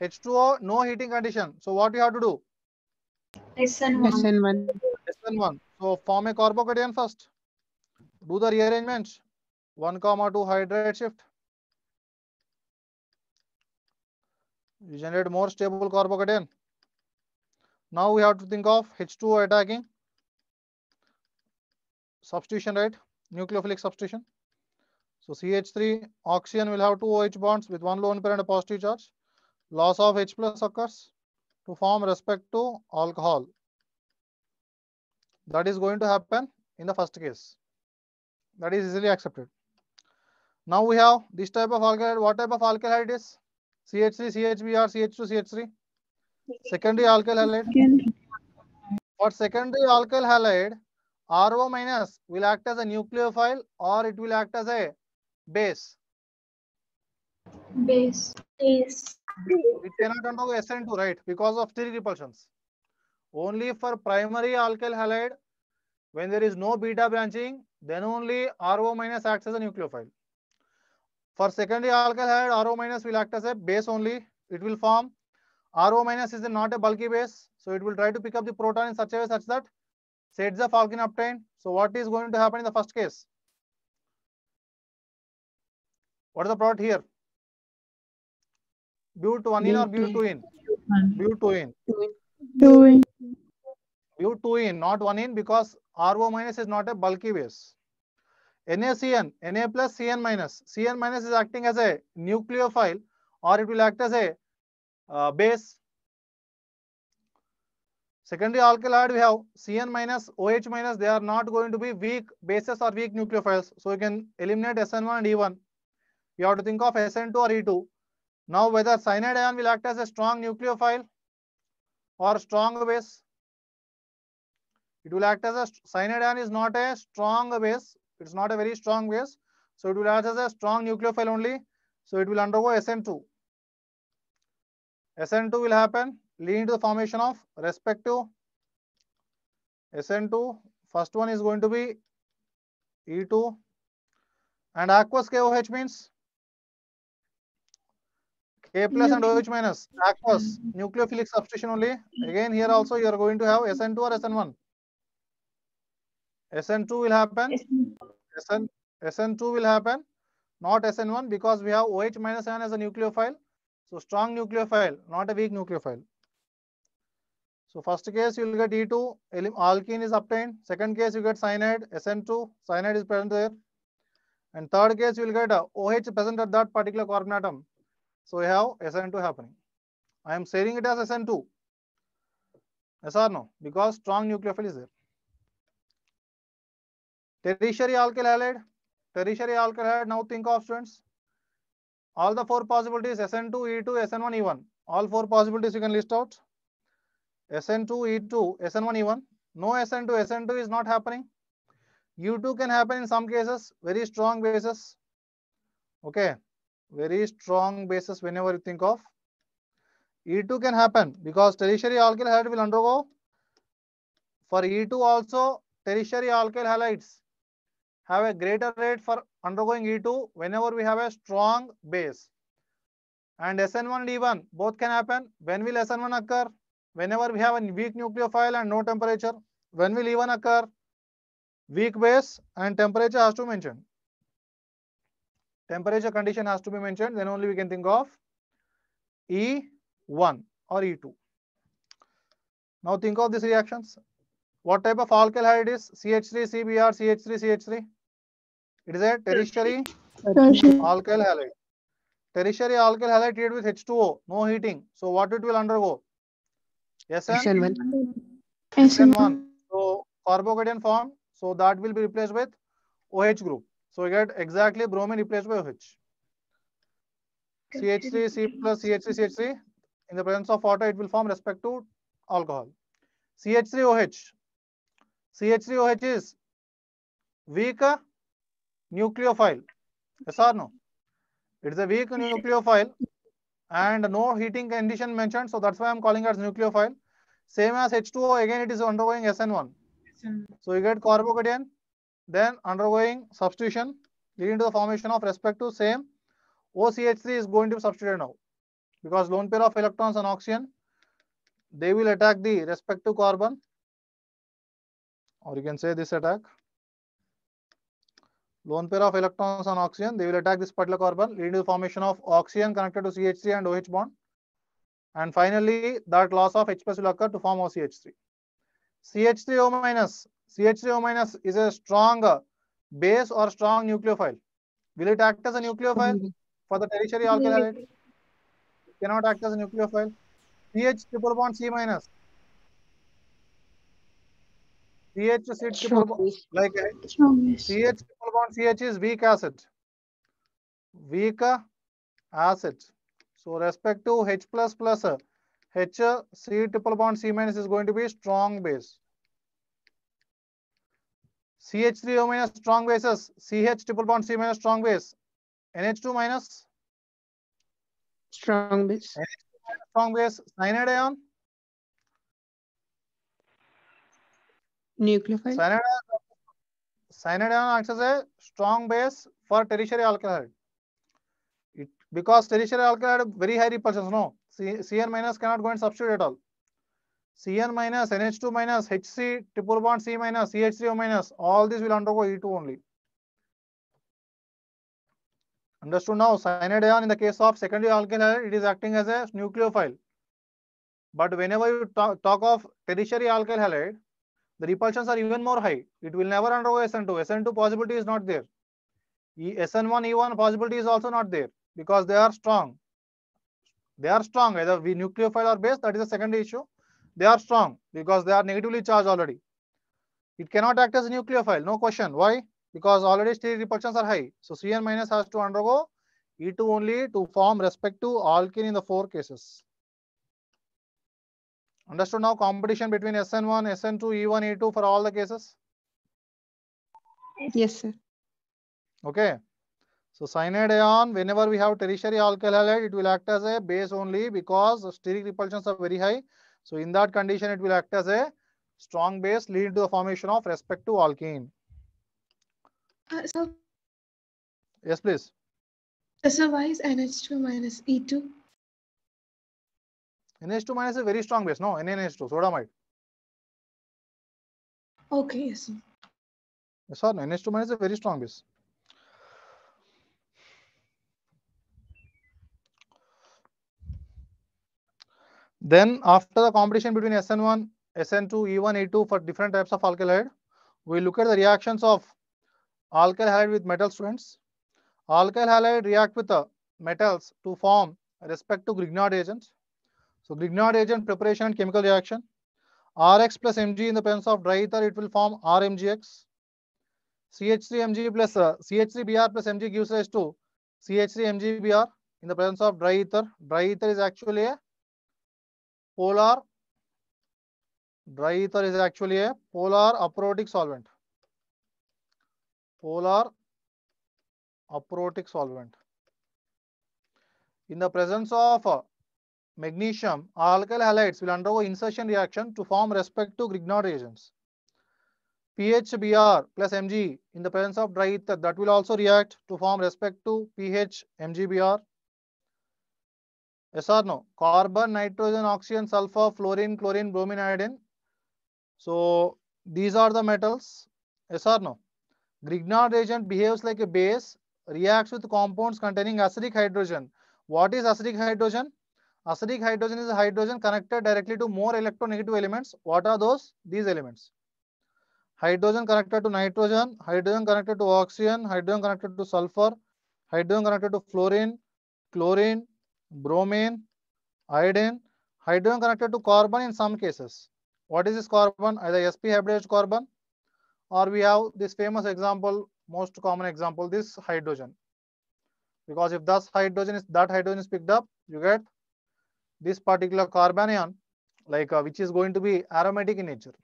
H2O, no heating condition. So what you have to do? SN1. SN1. SN1. So form a carbocation first. Do the rearrangement. 1 comma 2 hydrate shift. You generate more stable carbocation. Now we have to think of H2O attacking. Substitution, right? Nucleophilic substitution. So CH3 oxygen will have two OH bonds with one lone pair and a positive charge. Loss of H plus occurs to form respect to alcohol. That is going to happen in the first case. That is easily accepted. Now we have this type of alkyl. What type of alkyl halide is? CH3, CHBr, CH2, CH3. Secondary alkyl halide. For secondary alkyl halide, RO minus will act as a nucleophile or it will act as a base. Base. Base. It cannot undergo SN2, right? Because of three repulsions. Only for primary alkyl halide, when there is no beta branching, then only RO minus acts as a nucleophile. For secondary alkyl halide, RO minus will act as a base only. It will form RO minus is not a bulky base, so it will try to pick up the proton in such a way such that sets of alkene obtained. So what is going to happen in the first case? What is the product here? Butane or butane? Butane. Doing. Butane, not one in because RO minus is not a bulky base. NaCN, Na plus Cn minus. Cn minus is acting as a nucleophile or it will act as a uh, base. Secondary alkyl we have Cn minus, OH minus. They are not going to be weak bases or weak nucleophiles. So you can eliminate SN1 and E1. You have to think of SN2 or E2. Now whether cyanide ion will act as a strong nucleophile or strong base. It will act as a cyanide ion is not a strong base. It's not a very strong base. So it will act as a strong nucleophile only. So it will undergo SN2. SN2 will happen leading to the formation of respective SN2. First one is going to be E2 and aqueous KOH means K plus and OH minus aqueous nucleophilic substitution only. Again here also you are going to have SN2 or SN1. SN2 will happen. SN, SN2 will happen, not SN1 because we have OH minus ion as a nucleophile. So strong nucleophile, not a weak nucleophile. So first case you will get E2, alkene is obtained. Second case you get cyanide, SN2, cyanide is present there. And third case you will get a OH present at that particular carbon atom. So we have SN2 happening. I am saying it as SN2. Yes or no? Because strong nucleophile is there. Tertiary alkyl halide. Tertiary alkyl halide. Now think of students. All the four possibilities SN2, E2, SN1, E1. All four possibilities you can list out. SN2, E2, SN1, E1. No SN2, SN2 is not happening. E2 can happen in some cases, very strong bases. Okay, very strong bases whenever you think of. E2 can happen because tertiary alkyl halide will undergo. For E2 also, tertiary alkyl halides have a greater rate for undergoing E2 whenever we have a strong base. And SN1 and E1 both can happen. When will SN1 occur? Whenever we have a weak nucleophile and no temperature. When will E1 occur? Weak base and temperature has to be mentioned. Temperature condition has to be mentioned. Then only we can think of E1 or E2. Now think of these reactions. What type of alkyl halide is CH3, CBr, CH3, CH3? It is a tertiary alkyl halide. Tertiary alkyl halide treated with H2O, no heating. So what it will undergo? SN, SN1. SN1. SN1. So carbocation form. So that will be replaced with OH group. So we get exactly bromine replaced by OH. CH3, C plus CH3, CH3. In the presence of water, it will form respect to alcohol. CH3OH. CH3OH is weak nucleophile. Yes or no? It is a weak nucleophile and no heating condition mentioned. So that's why I'm calling it as nucleophile. Same as H2O, again it is undergoing SN1. So you get carbocation, then undergoing substitution leading to the formation of respective same OCH3 is going to be substituted now. Because lone pair of electrons and oxygen they will attack the respective carbon. Or you can say this attack. Lone pair of electrons and oxygen they will attack this particular carbon leading to the formation of oxygen connected to CH3 and OH bond. And finally that loss of H plus will occur to form OCH3 CH3O minus CH3O minus is a strong base or strong nucleophile will it act as a nucleophile for the tertiary alkyl halide it cannot act as a nucleophile CH triple bond C minus CH C triple bond like. CH triple bond CH is weak acid. Weak acid. So respect to H plus plus H C triple bond C minus is going to be strong base. CH3O minus strong bases. CH triple bond C minus strong base. NH2 minus Strong base. strong base. Cyanide ion. Nucleophile. Cyanide ion, cyanide ion acts as a strong base for tertiary alkyl halide. It, because tertiary alkyl very high repulsions, no. C, Cn minus cannot go and substitute at all. Cn minus, NH2 minus, Hc triple bond C minus, CH3O minus, all these will undergo E2 only. Understood now? Cyanide ion in the case of secondary alkyl halide, it is acting as a nucleophile. But whenever you talk, of tertiary alkyl halide, the repulsions are even more high. It will never undergo SN2. SN2 possibility is not there. E- SN1, E1 possibility is also not there because they are strong. They are strong, either we nucleophile or base, that is the secondary issue. They are strong because they are negatively charged already. It cannot act as a nucleophile, no question. Why? Because already steric repulsions are high. So Cn minus has to undergo E2 only to form respective alkene in the four cases. Understood now competition between SN1, SN2, E1, E2 for all the cases? Yes, sir. Okay. So cyanide ion, whenever we have tertiary alkyl halide, it will act as a base only because steric repulsions are very high. So in that condition, it will act as a strong base leading to the formation of respective alkene. Uh, so, Yes, please. so why is NH2 minus E E2? NH2 minus is a very strong base. No, NaNH2, sodamide. Okay, yes. sir. Yes no? NH2 minus is a very strong base. Then after the competition between SN1, SN2, E1, E2 for different types of alkyl halide, we look at the reactions of alkyl halide with metal students. Alkyl halide react with the metals to form respect to Grignard agents. So Grignard agent preparation and chemical reaction. Rx plus Mg in the presence of dry ether, it will form RMGX. CH3Mg plus uh, CH3Br plus Mg gives rise to CH3MgBr in the presence of dry ether. Dry ether is actually a polar. Dry ether is actually a polar aprotic solvent. Polar aprotic solvent. In the presence of uh, magnesium, alkyl halides will undergo insertion reaction to form respective Grignard reagents. PHBr plus Mg in the presence of dry ether that will also react to form respective Ph MgBr. Yes or no? Carbon, nitrogen, oxygen, sulfur, fluorine, chlorine, bromine, iodine. So these are the metals. Yes or no? Grignard reagent behaves like a base, reacts with compounds containing acidic hydrogen. What is acidic hydrogen? Acidic hydrogen is hydrogen connected directly to more electronegative elements. What are those? These elements. Hydrogen connected to nitrogen, hydrogen connected to oxygen, hydrogen connected to sulfur, hydrogen connected to fluorine, chlorine, bromine, iodine, hydrogen connected to carbon in some cases. What is this carbon? Either sp hybridized carbon or we have this famous example, most common example, this hydrogen. Because if that hydrogen is that hydrogen is picked up, you get this particular carbanion, like uh, which is going to be aromatic in nature.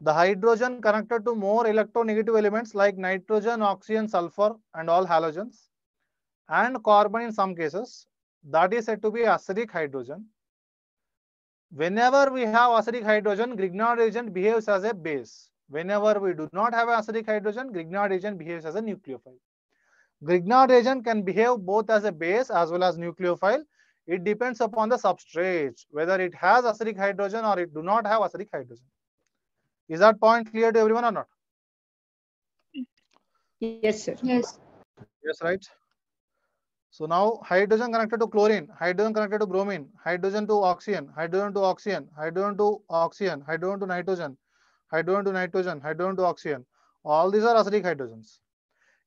The hydrogen connected to more electronegative elements like nitrogen, oxygen, sulfur, and all halogens, and carbon in some cases, that is said to be acidic hydrogen. Whenever we have acidic hydrogen, Grignard reagent behaves as a base. Whenever we do not have acidic hydrogen, Grignard reagent behaves as a nucleophile. Grignard reagent can behave both as a base as well as nucleophile. It depends upon the substrate, whether it has acidic hydrogen or it do not have acidic hydrogen. Is that point clear to everyone or not? Yes, sir. Yes. Yes, right. So now hydrogen connected to chlorine, hydrogen connected to bromine, hydrogen to oxygen, hydrogen to oxygen, hydrogen to oxygen, hydrogen to nitrogen, hydrogen to nitrogen, hydrogen to oxygen. All these are acidic hydrogens.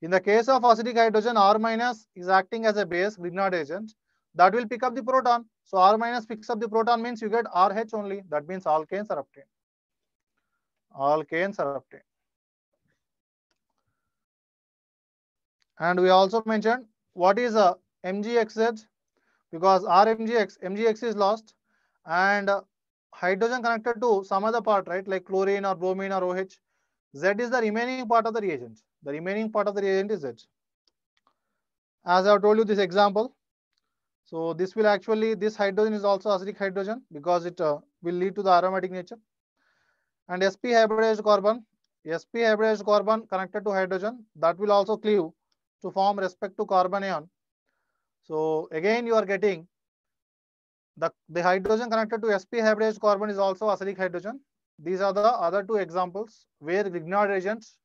In the case of acidic hydrogen, R minus is acting as a base, Grignard agent, that will pick up the proton. So R minus picks up the proton means you get RH only. That means alkanes are obtained. Alkanes are obtained. And we also mentioned what is a MgXZ because RMgX, MgX is lost and hydrogen connected to some other part, right? Like chlorine or bromine or OH. Z is the remaining part of the reagent. The remaining part of the reagent is Z. As I told you this example. So this will actually, this hydrogen is also acidic hydrogen because it uh, will lead to the aromatic nature. And sp hybridized carbon, sp hybridized carbon connected to hydrogen, that will also cleave to form respect to carbanion. So again, you are getting the, the hydrogen connected to sp hybridized carbon is also acidic hydrogen. These are the other two examples where Grignard reagents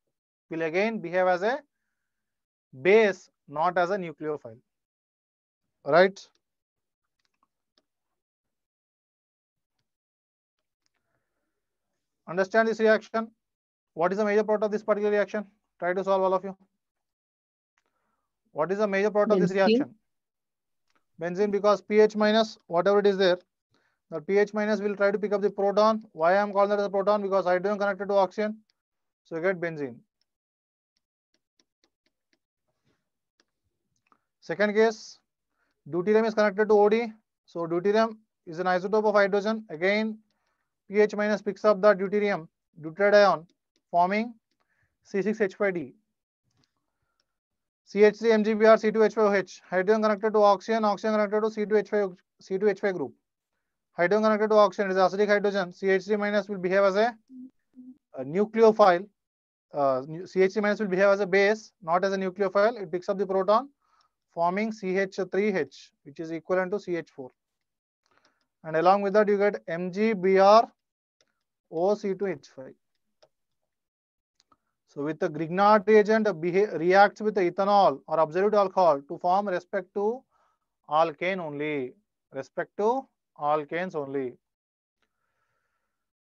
will again behave as a base, not as a nucleophile. Right? Understand this reaction? What is the major product of this particular reaction? Try to solve all of you. What is the major product of this reaction? Benzene because Ph minus, whatever it is there, the Ph minus will try to pick up the proton. Why I am calling that as a proton? Because hydrogen connected to oxygen. So you get benzene. Second case, deuterium is connected to OD. So deuterium is an isotope of hydrogen. Again, Ph minus picks up the deuterium, deuteride ion, forming C6H5D. CH3 MgBr C2H5OH. Hydrogen connected to oxygen, oxygen connected to C2H5 C2H5 group. Hydrogen connected to oxygen is acidic hydrogen. CH3 minus will behave as a, a nucleophile. Uh, CH3 minus will behave as a base, not as a nucleophile. It picks up the proton, forming CH3H, which is equivalent to CH4. And along with that, you get MgBr OC2H5. So with the Grignard reagent reacts with the ethanol or absolute alcohol to form respect to alkane only. Respect to alkanes only.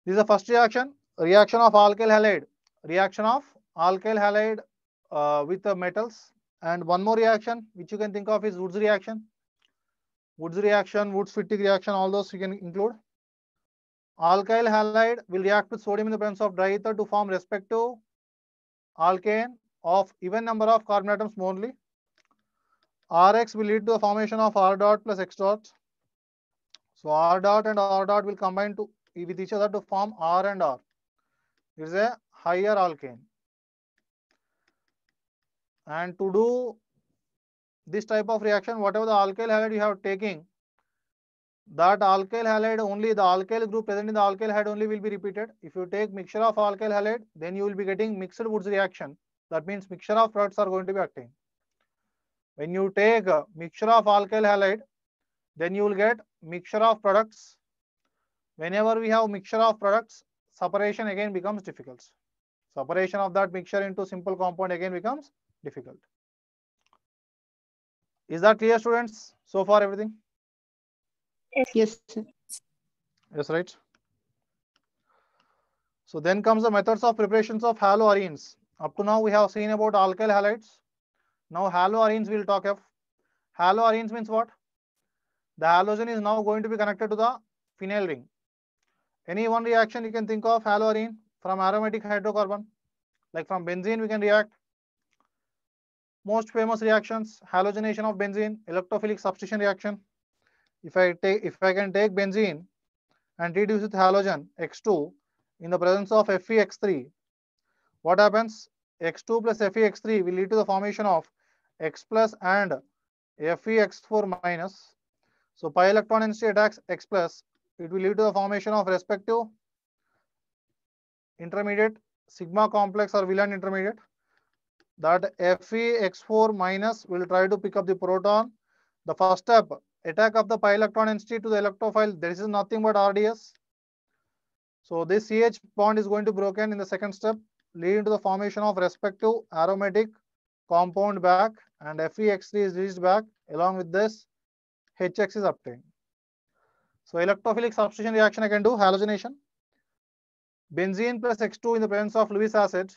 This is the first reaction. Reaction of alkyl halide. Reaction of alkyl halide uh, with the metals. And one more reaction which you can think of is Wurtz reaction. Wurtz reaction, Wurtz Fittig reaction, all those you can include. Alkyl halide will react with sodium in the presence of dry ether to form respective alkane of even number of carbon atoms only. Rx will lead to the formation of R dot plus X dot. So R dot and R dot will combine to with each other to form R and R. It is a higher alkane. And to do this type of reaction, whatever the alkyl halide you have taken, that alkyl halide only the alkyl group present in the alkyl halide only will be repeated. If you take mixture of alkyl halide, then you will be getting mixed Wurtz reaction. That means mixture of products are going to be obtained. When you take a mixture of alkyl halide, then you will get mixture of products. Whenever we have mixture of products, separation again becomes difficult. Separation of that mixture into simple compound again becomes difficult. Is that clear students? So far everything? Yes. Yes, right. So then comes the methods of preparations of haloarenes. Up to now, we have seen about alkyl halides. Now haloarenes we'll talk of. Haloarenes means what? The halogen is now going to be connected to the phenyl ring. Any one reaction you can think of haloarene from aromatic hydrocarbon. Like from benzene, we can react. Most famous reactions, halogenation of benzene, electrophilic substitution reaction. If I take, if I can take benzene and reduce with halogen X2 in the presence of FeX3, what happens? X2 plus FeX3 will lead to the formation of X plus and FeX4 minus. So pi electron density attacks X plus. It will lead to the formation of respective intermediate sigma complex or Wheland intermediate. That FeX4 minus will try to pick up the proton. The first step, attack of the pi electron density to the electrophile. This is nothing but RDS. So this CH bond is going to broken in the second step, leading to the formation of respective aromatic compound back and FeX3 is reached back. Along with this, HX is obtained. So electrophilic substitution reaction I can do halogenation. Benzene plus X2 in the presence of Lewis acid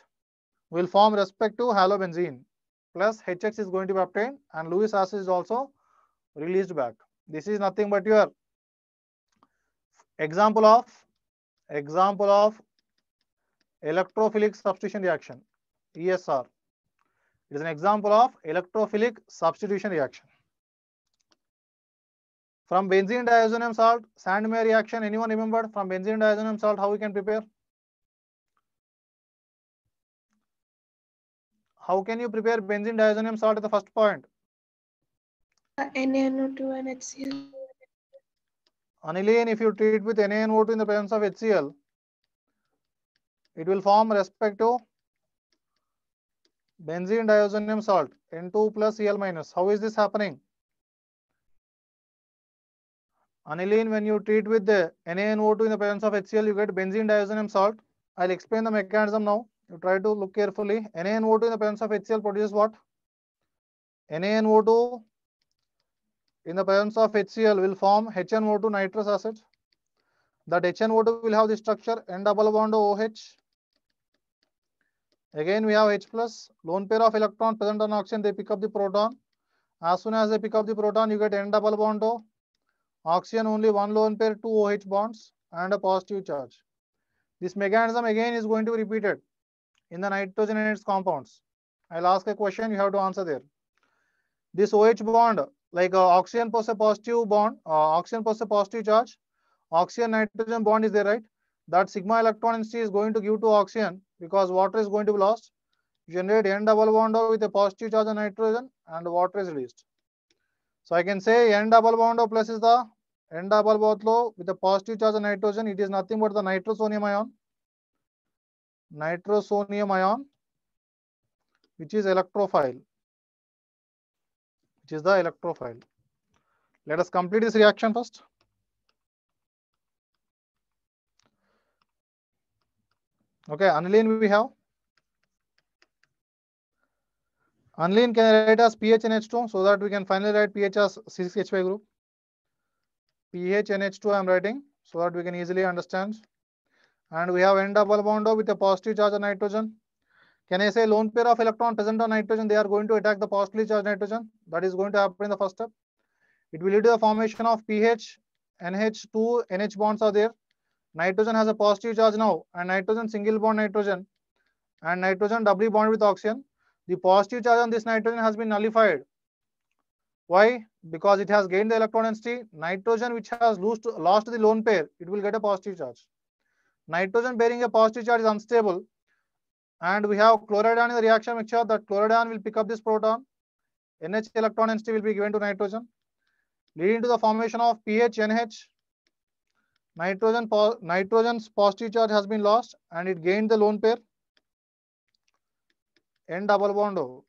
will form respective halobenzene plus HX is going to be obtained and Lewis acid is also released back. This is nothing but your example of example of electrophilic substitution reaction ESR. It is an example of electrophilic substitution reaction. From benzene diazonium salt, Sandmeyer reaction, anyone remembered from benzene diazonium salt how we can prepare? How can you prepare benzene diazonium salt at the first point? Uh, NaNO2 and HCl. Aniline, if you treat with NaNO2 in the presence of HCl, it will form respective benzene diazonium salt, N2 plus Cl minus. How is this happening? Aniline, when you treat with the NaNO2 in the presence of HCl, you get benzene diazonium salt. I'll explain the mechanism now. You try to look carefully. NaNO2 in the presence of HCl produces what? NaNO2 in the presence of HCl will form HNO2 nitrous acid. That HNO2 will have the structure N double bond OH. Again, we have H plus. Lone pair of electron present on oxygen, they pick up the proton. As soon as they pick up the proton, you get N double bond O. Oxygen only one lone pair, two OH bonds and a positive charge. This mechanism again is going to be repeated in the nitrogen and its compounds. I'll ask a question, you have to answer there. This OH bond, like uh, oxygen possesses a positive bond, uh, oxygen possesses a positive charge, oxygen nitrogen bond is there, right? That sigma electron density is going to give to oxygen because water is going to be lost. Generate N double bond O with a positive charge on nitrogen and water is released. So I can say N double bond O plus is the N double bond O with a positive charge on nitrogen. It is nothing but the nitrosonium ion. Nitrosonium ion, which is electrophile. Which is the electrophile. Let us complete this reaction first. Okay, aniline we have. Aniline can write as PHNH2 so that we can finally write Ph as C6H5 group. PHNH2 I am writing so that we can easily understand. And we have N double bond O with a positive charge on nitrogen. Can I say lone pair of electron present on nitrogen, they are going to attack the positively charged nitrogen. That is going to happen in the first step. It will lead to the formation of Ph, NH2, NH bonds are there. Nitrogen has a positive charge now and nitrogen single bond nitrogen and nitrogen doubly bond with oxygen. The positive charge on this nitrogen has been nullified. Why? Because it has gained the electron density. Nitrogen which has lost, lost the lone pair, it will get a positive charge. Nitrogen bearing a positive charge is unstable. And we have chloride in the reaction mixture that chloride will pick up this proton. NH electron density will be given to nitrogen, leading to the formation of Ph NH. Nitrogen, nitrogen's positive charge has been lost and it gained the lone pair. N double bond O.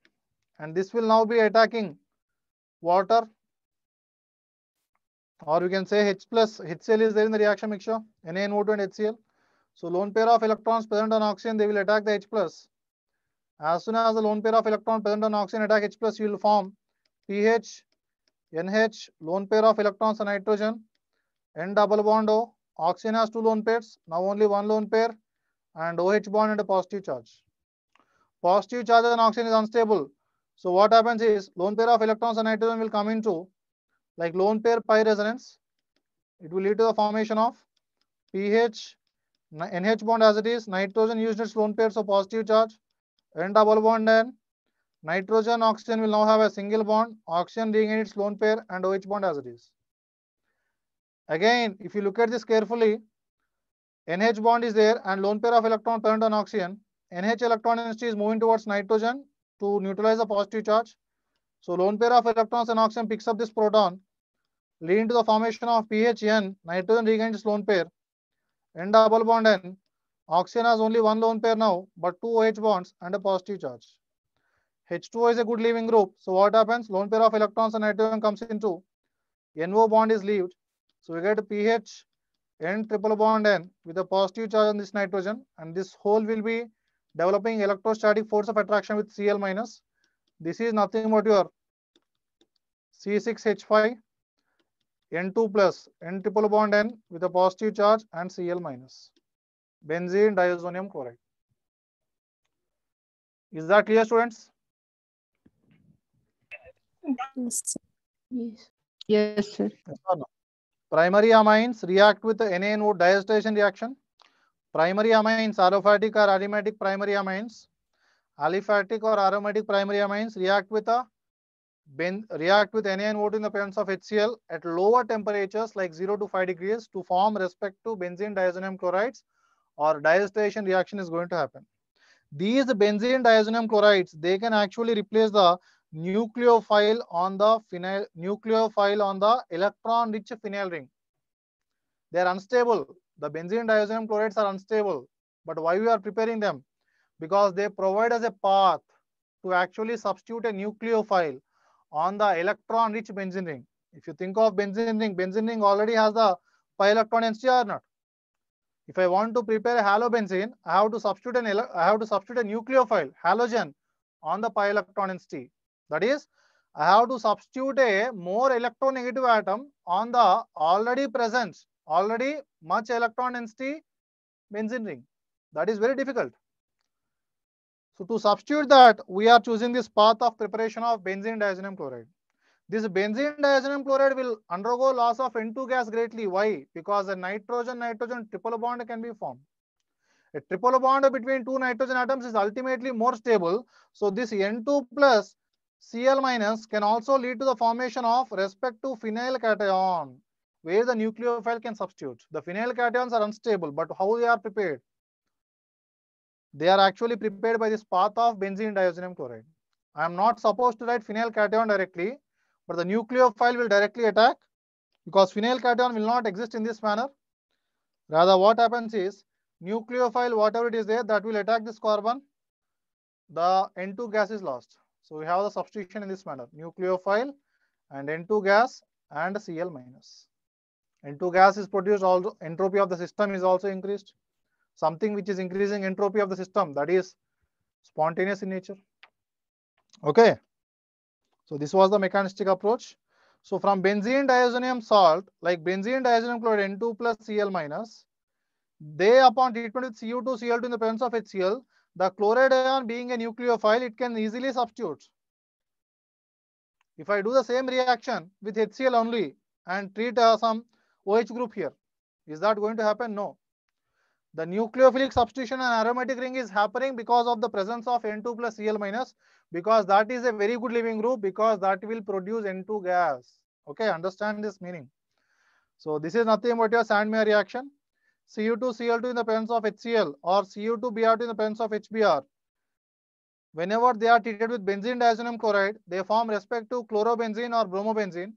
And this will now be attacking water or we can say H plus HCl is there in the reaction mixture NaNO2 and HCl. So lone pair of electrons present on oxygen, they will attack the H plus. As soon as the lone pair of electron present on oxygen attack H plus, you will form Ph, NH, lone pair of electrons on nitrogen. N double bond O. Oxygen has two lone pairs. Now only one lone pair and OH bond and a positive charge. Positive charge on oxygen is unstable. So what happens is lone pair of electrons and nitrogen will come into like lone pair pi resonance. It will lead to the formation of Ph, NH bond as it is, nitrogen used its lone pair, so positive charge, N double bond N. Nitrogen, oxygen will now have a single bond, oxygen regain its lone pair and OH bond as it is. Again, if you look at this carefully, NH bond is there and lone pair of electron present on oxygen. NH electron density is moving towards nitrogen to neutralize the positive charge. So lone pair of electrons and oxygen picks up this proton, leading to the formation of PHN. Nitrogen regains its lone pair. N double bond N. Oxygen has only one lone pair now, but two OH bonds and a positive charge. H2O is a good leaving group. So what happens? Lone pair of electrons and nitrogen comes into NO bond is leaved. So we get Ph N triple bond N with a positive charge on this nitrogen, and this hole will be developing electrostatic force of attraction with Cl minus. This is nothing but your C6H5 N2 plus N triple bond N with a positive charge and Cl minus. Benzene diazonium chloride. Is that clear, students? Yes. Yes. Yes, sir. Yes no? Primary amines react with the NaNO diazotization reaction. Primary amines, aliphatic or aromatic primary amines, aliphatic or aromatic primary amines react with a ben, react with NaNO in the presence of HCl at lower temperatures like 0 to 5 degrees to form respective benzene diazonium chlorides or diazotization reaction is going to happen. These benzene diazonium chlorides, they can actually replace the nucleophile on the phenyl nucleophile on the electron rich phenyl ring. They are unstable. The benzene diazonium chlorides are unstable but why we are preparing them? Because they provide us a path to actually substitute a nucleophile on the electron rich benzene ring if you think of benzene ring benzene ring already has the pi electron density or not if i want to prepare a halobenzene i have to substitute an i have to substitute a nucleophile halogen on the pi electron density that is, I have to substitute a more electronegative atom on the already present, already much electron density benzene ring. That is very difficult. So to substitute that, we are choosing this path of preparation of benzene diazonium chloride. This benzene diazonium chloride will undergo loss of N2 gas greatly. Why? Because a nitrogen-nitrogen triple bond can be formed. A triple bond between two nitrogen atoms is ultimately more stable. So this N2 plus Cl minus can also lead to the formation of respective phenyl cation, where the nucleophile can substitute. The phenyl cations are unstable, but how they are prepared? They are actually prepared by this path of benzene diazonium chloride. I am not supposed to write phenyl cation directly, but the nucleophile will directly attack because phenyl cation will not exist in this manner. Rather, what happens is nucleophile, whatever it is there, that will attack this carbon. The N2 gas is lost. So we have the substitution in this manner, nucleophile and N2 gas and Cl minus. N2 gas is produced also, entropy of the system is also increased. Something which is increasing entropy of the system that is spontaneous in nature. Okay. So this was the mechanistic approach. So from benzene diazonium salt, like benzene diazonium chloride N2 plus Cl minus, they upon treatment with Cu2, Cl2 in the presence of HCl, the chloride ion being a nucleophile, it can easily substitute. If I do the same reaction with HCl only and treat uh, some OH group here, is that going to happen? No. The nucleophilic substitution and aromatic ring is happening because of the presence of N2 plus Cl minus because that is a very good leaving group because that will produce N2 gas. Okay, understand this meaning. So this is nothing but your Sandmeyer reaction. Cu2, Cl2 in the presence of HCl or Cu2, Br2 in the presence of HBr. Whenever they are treated with benzene diazonium chloride, they form respective chlorobenzene or bromobenzene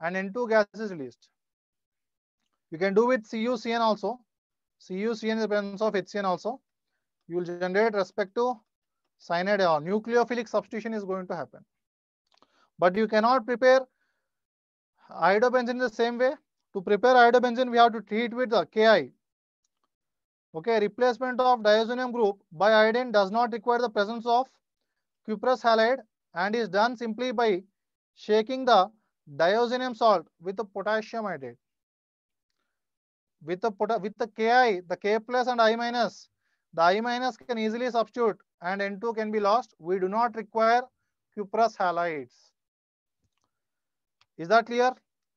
and N2 gas is released. You can do with CuCN also. CuCN presence of HCN also. You will generate respect to cyanide ion. Nucleophilic substitution is going to happen. But you cannot prepare iodobenzene in the same way. To prepare iodobenzene, we have to treat with the KI. Okay, replacement of diazonium group by iodine does not require the presence of cuprous halide and is done simply by shaking the diazonium salt with the potassium iodide. With the with the KI, the K plus and I minus, the I minus can easily substitute and N2 can be lost. We do not require cuprous halides. Is that clear?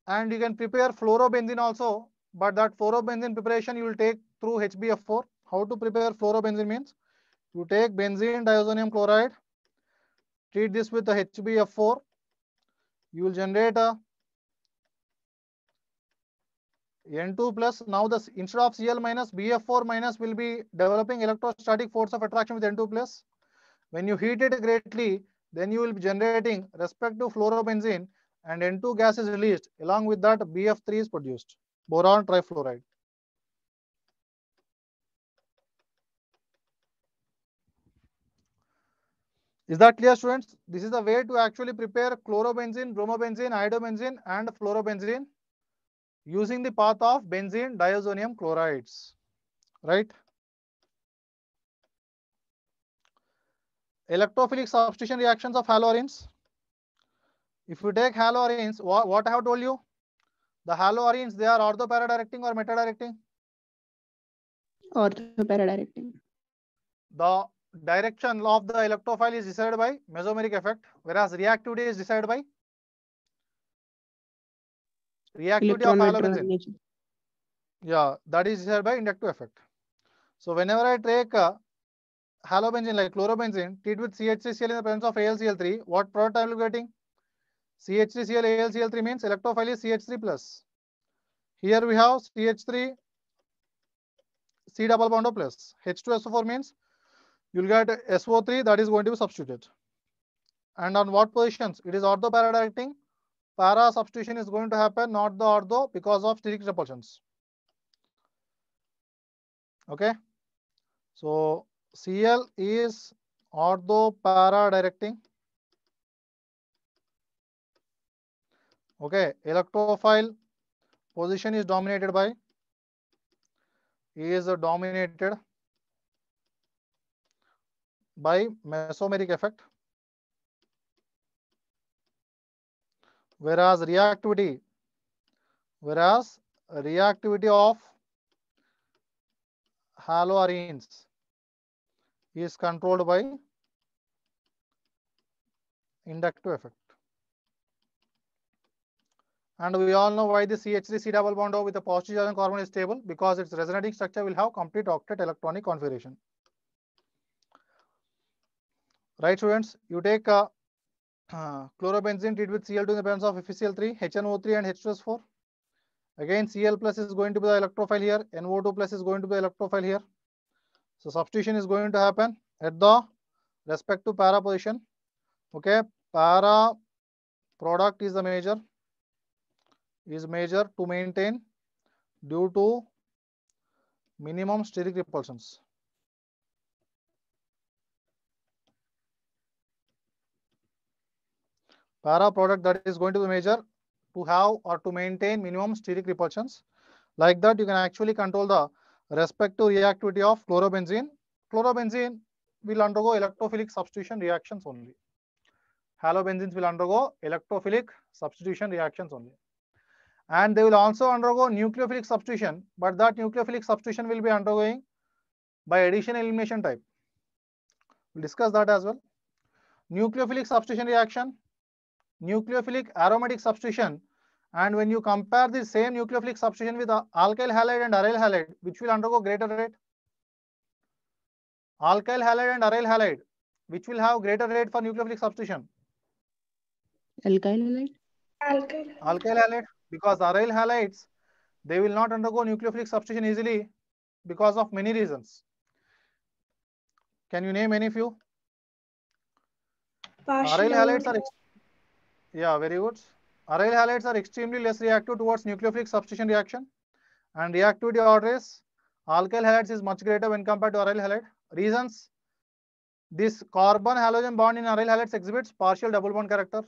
And you can prepare fluorobenzene also, but that fluorobenzene preparation you will take through HBF4. How to prepare fluorobenzene means you take benzene diazonium chloride, treat this with the HBF4. You will generate a N2 plus. Now the instead of Cl minus, BF4 minus will be developing electrostatic force of attraction with N2 plus. When you heat it greatly, then you will be generating respective fluorobenzene and N2 gas is released. Along with that, BF3 is produced, boron trifluoride. Is that clear, students? This is the way to actually prepare chlorobenzene, bromobenzene, iodobenzene, and fluorobenzene using the path of benzene diazonium chlorides, right? Electrophilic substitution reactions of haloarenes. If you take haloarenes, what, what I have told you? The haloarenes, they are ortho-para-directing or meta-directing? Ortho-para-directing. The direction of the electrophile is decided by mesomeric effect, whereas reactivity is decided by reactivity of halobenzene. Yeah, that is decided by inductive effect. So whenever I take uh, halobenzene like chlorobenzene, treat with CH3Cl in the presence of AlCl3, what product I will be getting? CH3Cl AlCl3 means electrophile is CH3 plus. Here we have CH3 C double bond O plus. H2SO4 means you'll get SO3 that is going to be substituted. And on what positions? It is ortho para directing. Para substitution is going to happen, not the ortho because of steric repulsions. Okay. So Cl is ortho para directing. Okay, electrophile position is dominated by is dominated by mesomeric effect. Whereas reactivity, whereas reactivity of haloarenes is controlled by inductive effect. And we all know why the CH3 C double bond with a positive charge on carbon is stable because its resonating structure will have complete octet electronic configuration. Right, students? You take uh, uh, chlorobenzene treated with Cl2 in the presence of FeCl3, HNO3 and H2S4. Again, Cl plus is going to be the electrophile here. NO2 plus is going to be the electrophile here. So substitution is going to happen at the respect to para position. Okay, para product is the major is major to maintain due to minimum steric repulsions. Para product that is going to be major to have or to maintain minimum steric repulsions. Like that, you can actually control the respective reactivity of chlorobenzene. Chlorobenzene will undergo electrophilic substitution reactions only. Halobenzenes will undergo electrophilic substitution reactions only. And they will also undergo nucleophilic substitution, but that nucleophilic substitution will be undergoing by addition elimination type. We'll discuss that as well. Nucleophilic substitution reaction, nucleophilic aromatic substitution, and when you compare the same nucleophilic substitution with alkyl halide and aryl halide, which will undergo greater rate? Alkyl halide and aryl halide, which will have greater rate for nucleophilic substitution? Alkyl halide. Alkyl. Alkyl halide, because aryl halides, they will not undergo nucleophilic substitution easily because of many reasons. Can you name any few? Partial Aryl halides are aromatic. ex- yeah, very good. Aryl halides are extremely less reactive towards nucleophilic substitution reaction, and reactivity order is alkyl halides is much greater when compared to aryl halide. Reasons: this carbon halogen bond in aryl halides exhibits partial double bond character.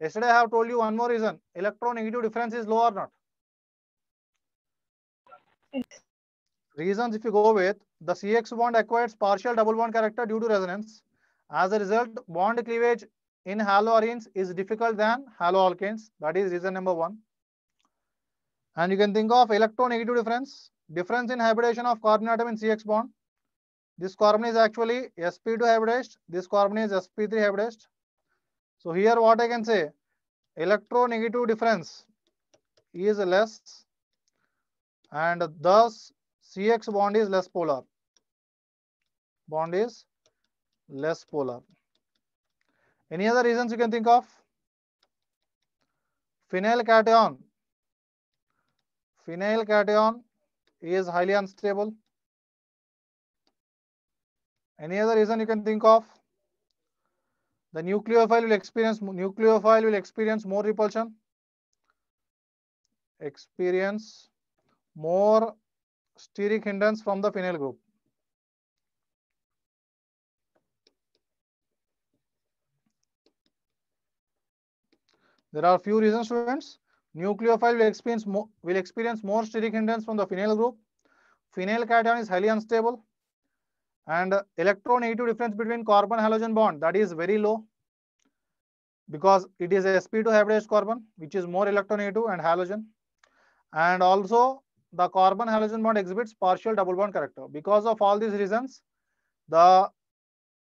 Yesterday I have told you one more reason: electron electronegative difference is low or not. Reasons if you go with the CX bond acquires partial double bond character due to resonance. As a result, bond cleavage in haloarenes is difficult than haloalkanes. That is reason number one. And you can think of electronegative difference, difference in hybridization of carbon atom in CX bond. This carbon is actually sp2 hybridized, this carbon is sp3 hybridized. So here what I can say, electronegative difference is less and thus CX bond is less polar. Bond is less polar. Any other reasons you can think of? Phenyl cation. Phenyl cation is highly unstable. Any other reason you can think of? The nucleophile will experience nucleophile will experience more repulsion. Experience more steric hindrance from the phenyl group. There are few reasons, students. Nucleophile will experience more will experience more steric hindrance from the phenyl group. Phenyl cation is highly unstable, and electronegative difference between carbon halogen bond that is very low because it is a sp2 hybridized carbon which is more electronegative and halogen, and also the carbon halogen bond exhibits partial double bond character. Because of all these reasons, the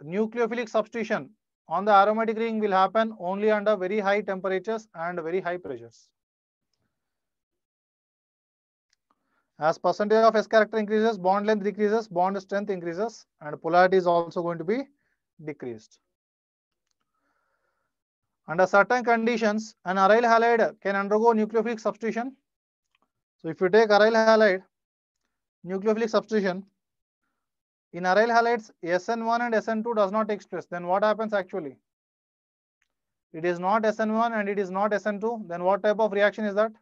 nucleophilic substitution on the aromatic ring will happen only under very high temperatures and very high pressures. As percentage of S character increases, bond length decreases, bond strength increases, and polarity is also going to be decreased. Under certain conditions, an aryl halide can undergo nucleophilic substitution. So if you take aryl halide, nucleophilic substitution, in aryl halides, SN1 and SN2 does not place. Then what happens actually? It is not SN1 and it is not SN2. Then what type of reaction is that?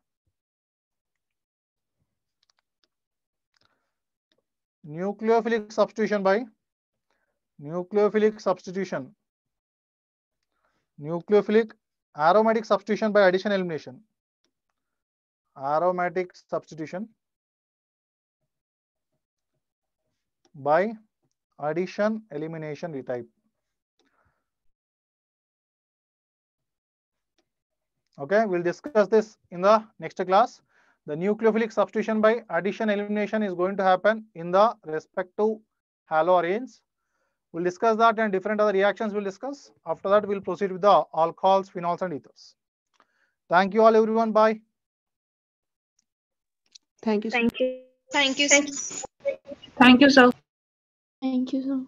Nucleophilic substitution by nucleophilic substitution. Nucleophilic aromatic substitution by addition elimination. Aromatic substitution by addition elimination retype. Okay, we'll discuss this in the next class. The nucleophilic substitution by addition elimination is going to happen in the respective haloarenes. We'll discuss that and different other reactions we'll discuss. After that, we'll proceed with the alcohols, phenols, and ethers. Thank you all, everyone. Bye. Thank you. sir. Thank you. Thank you. Thank sir. Thank you, sir. Thank you, sir.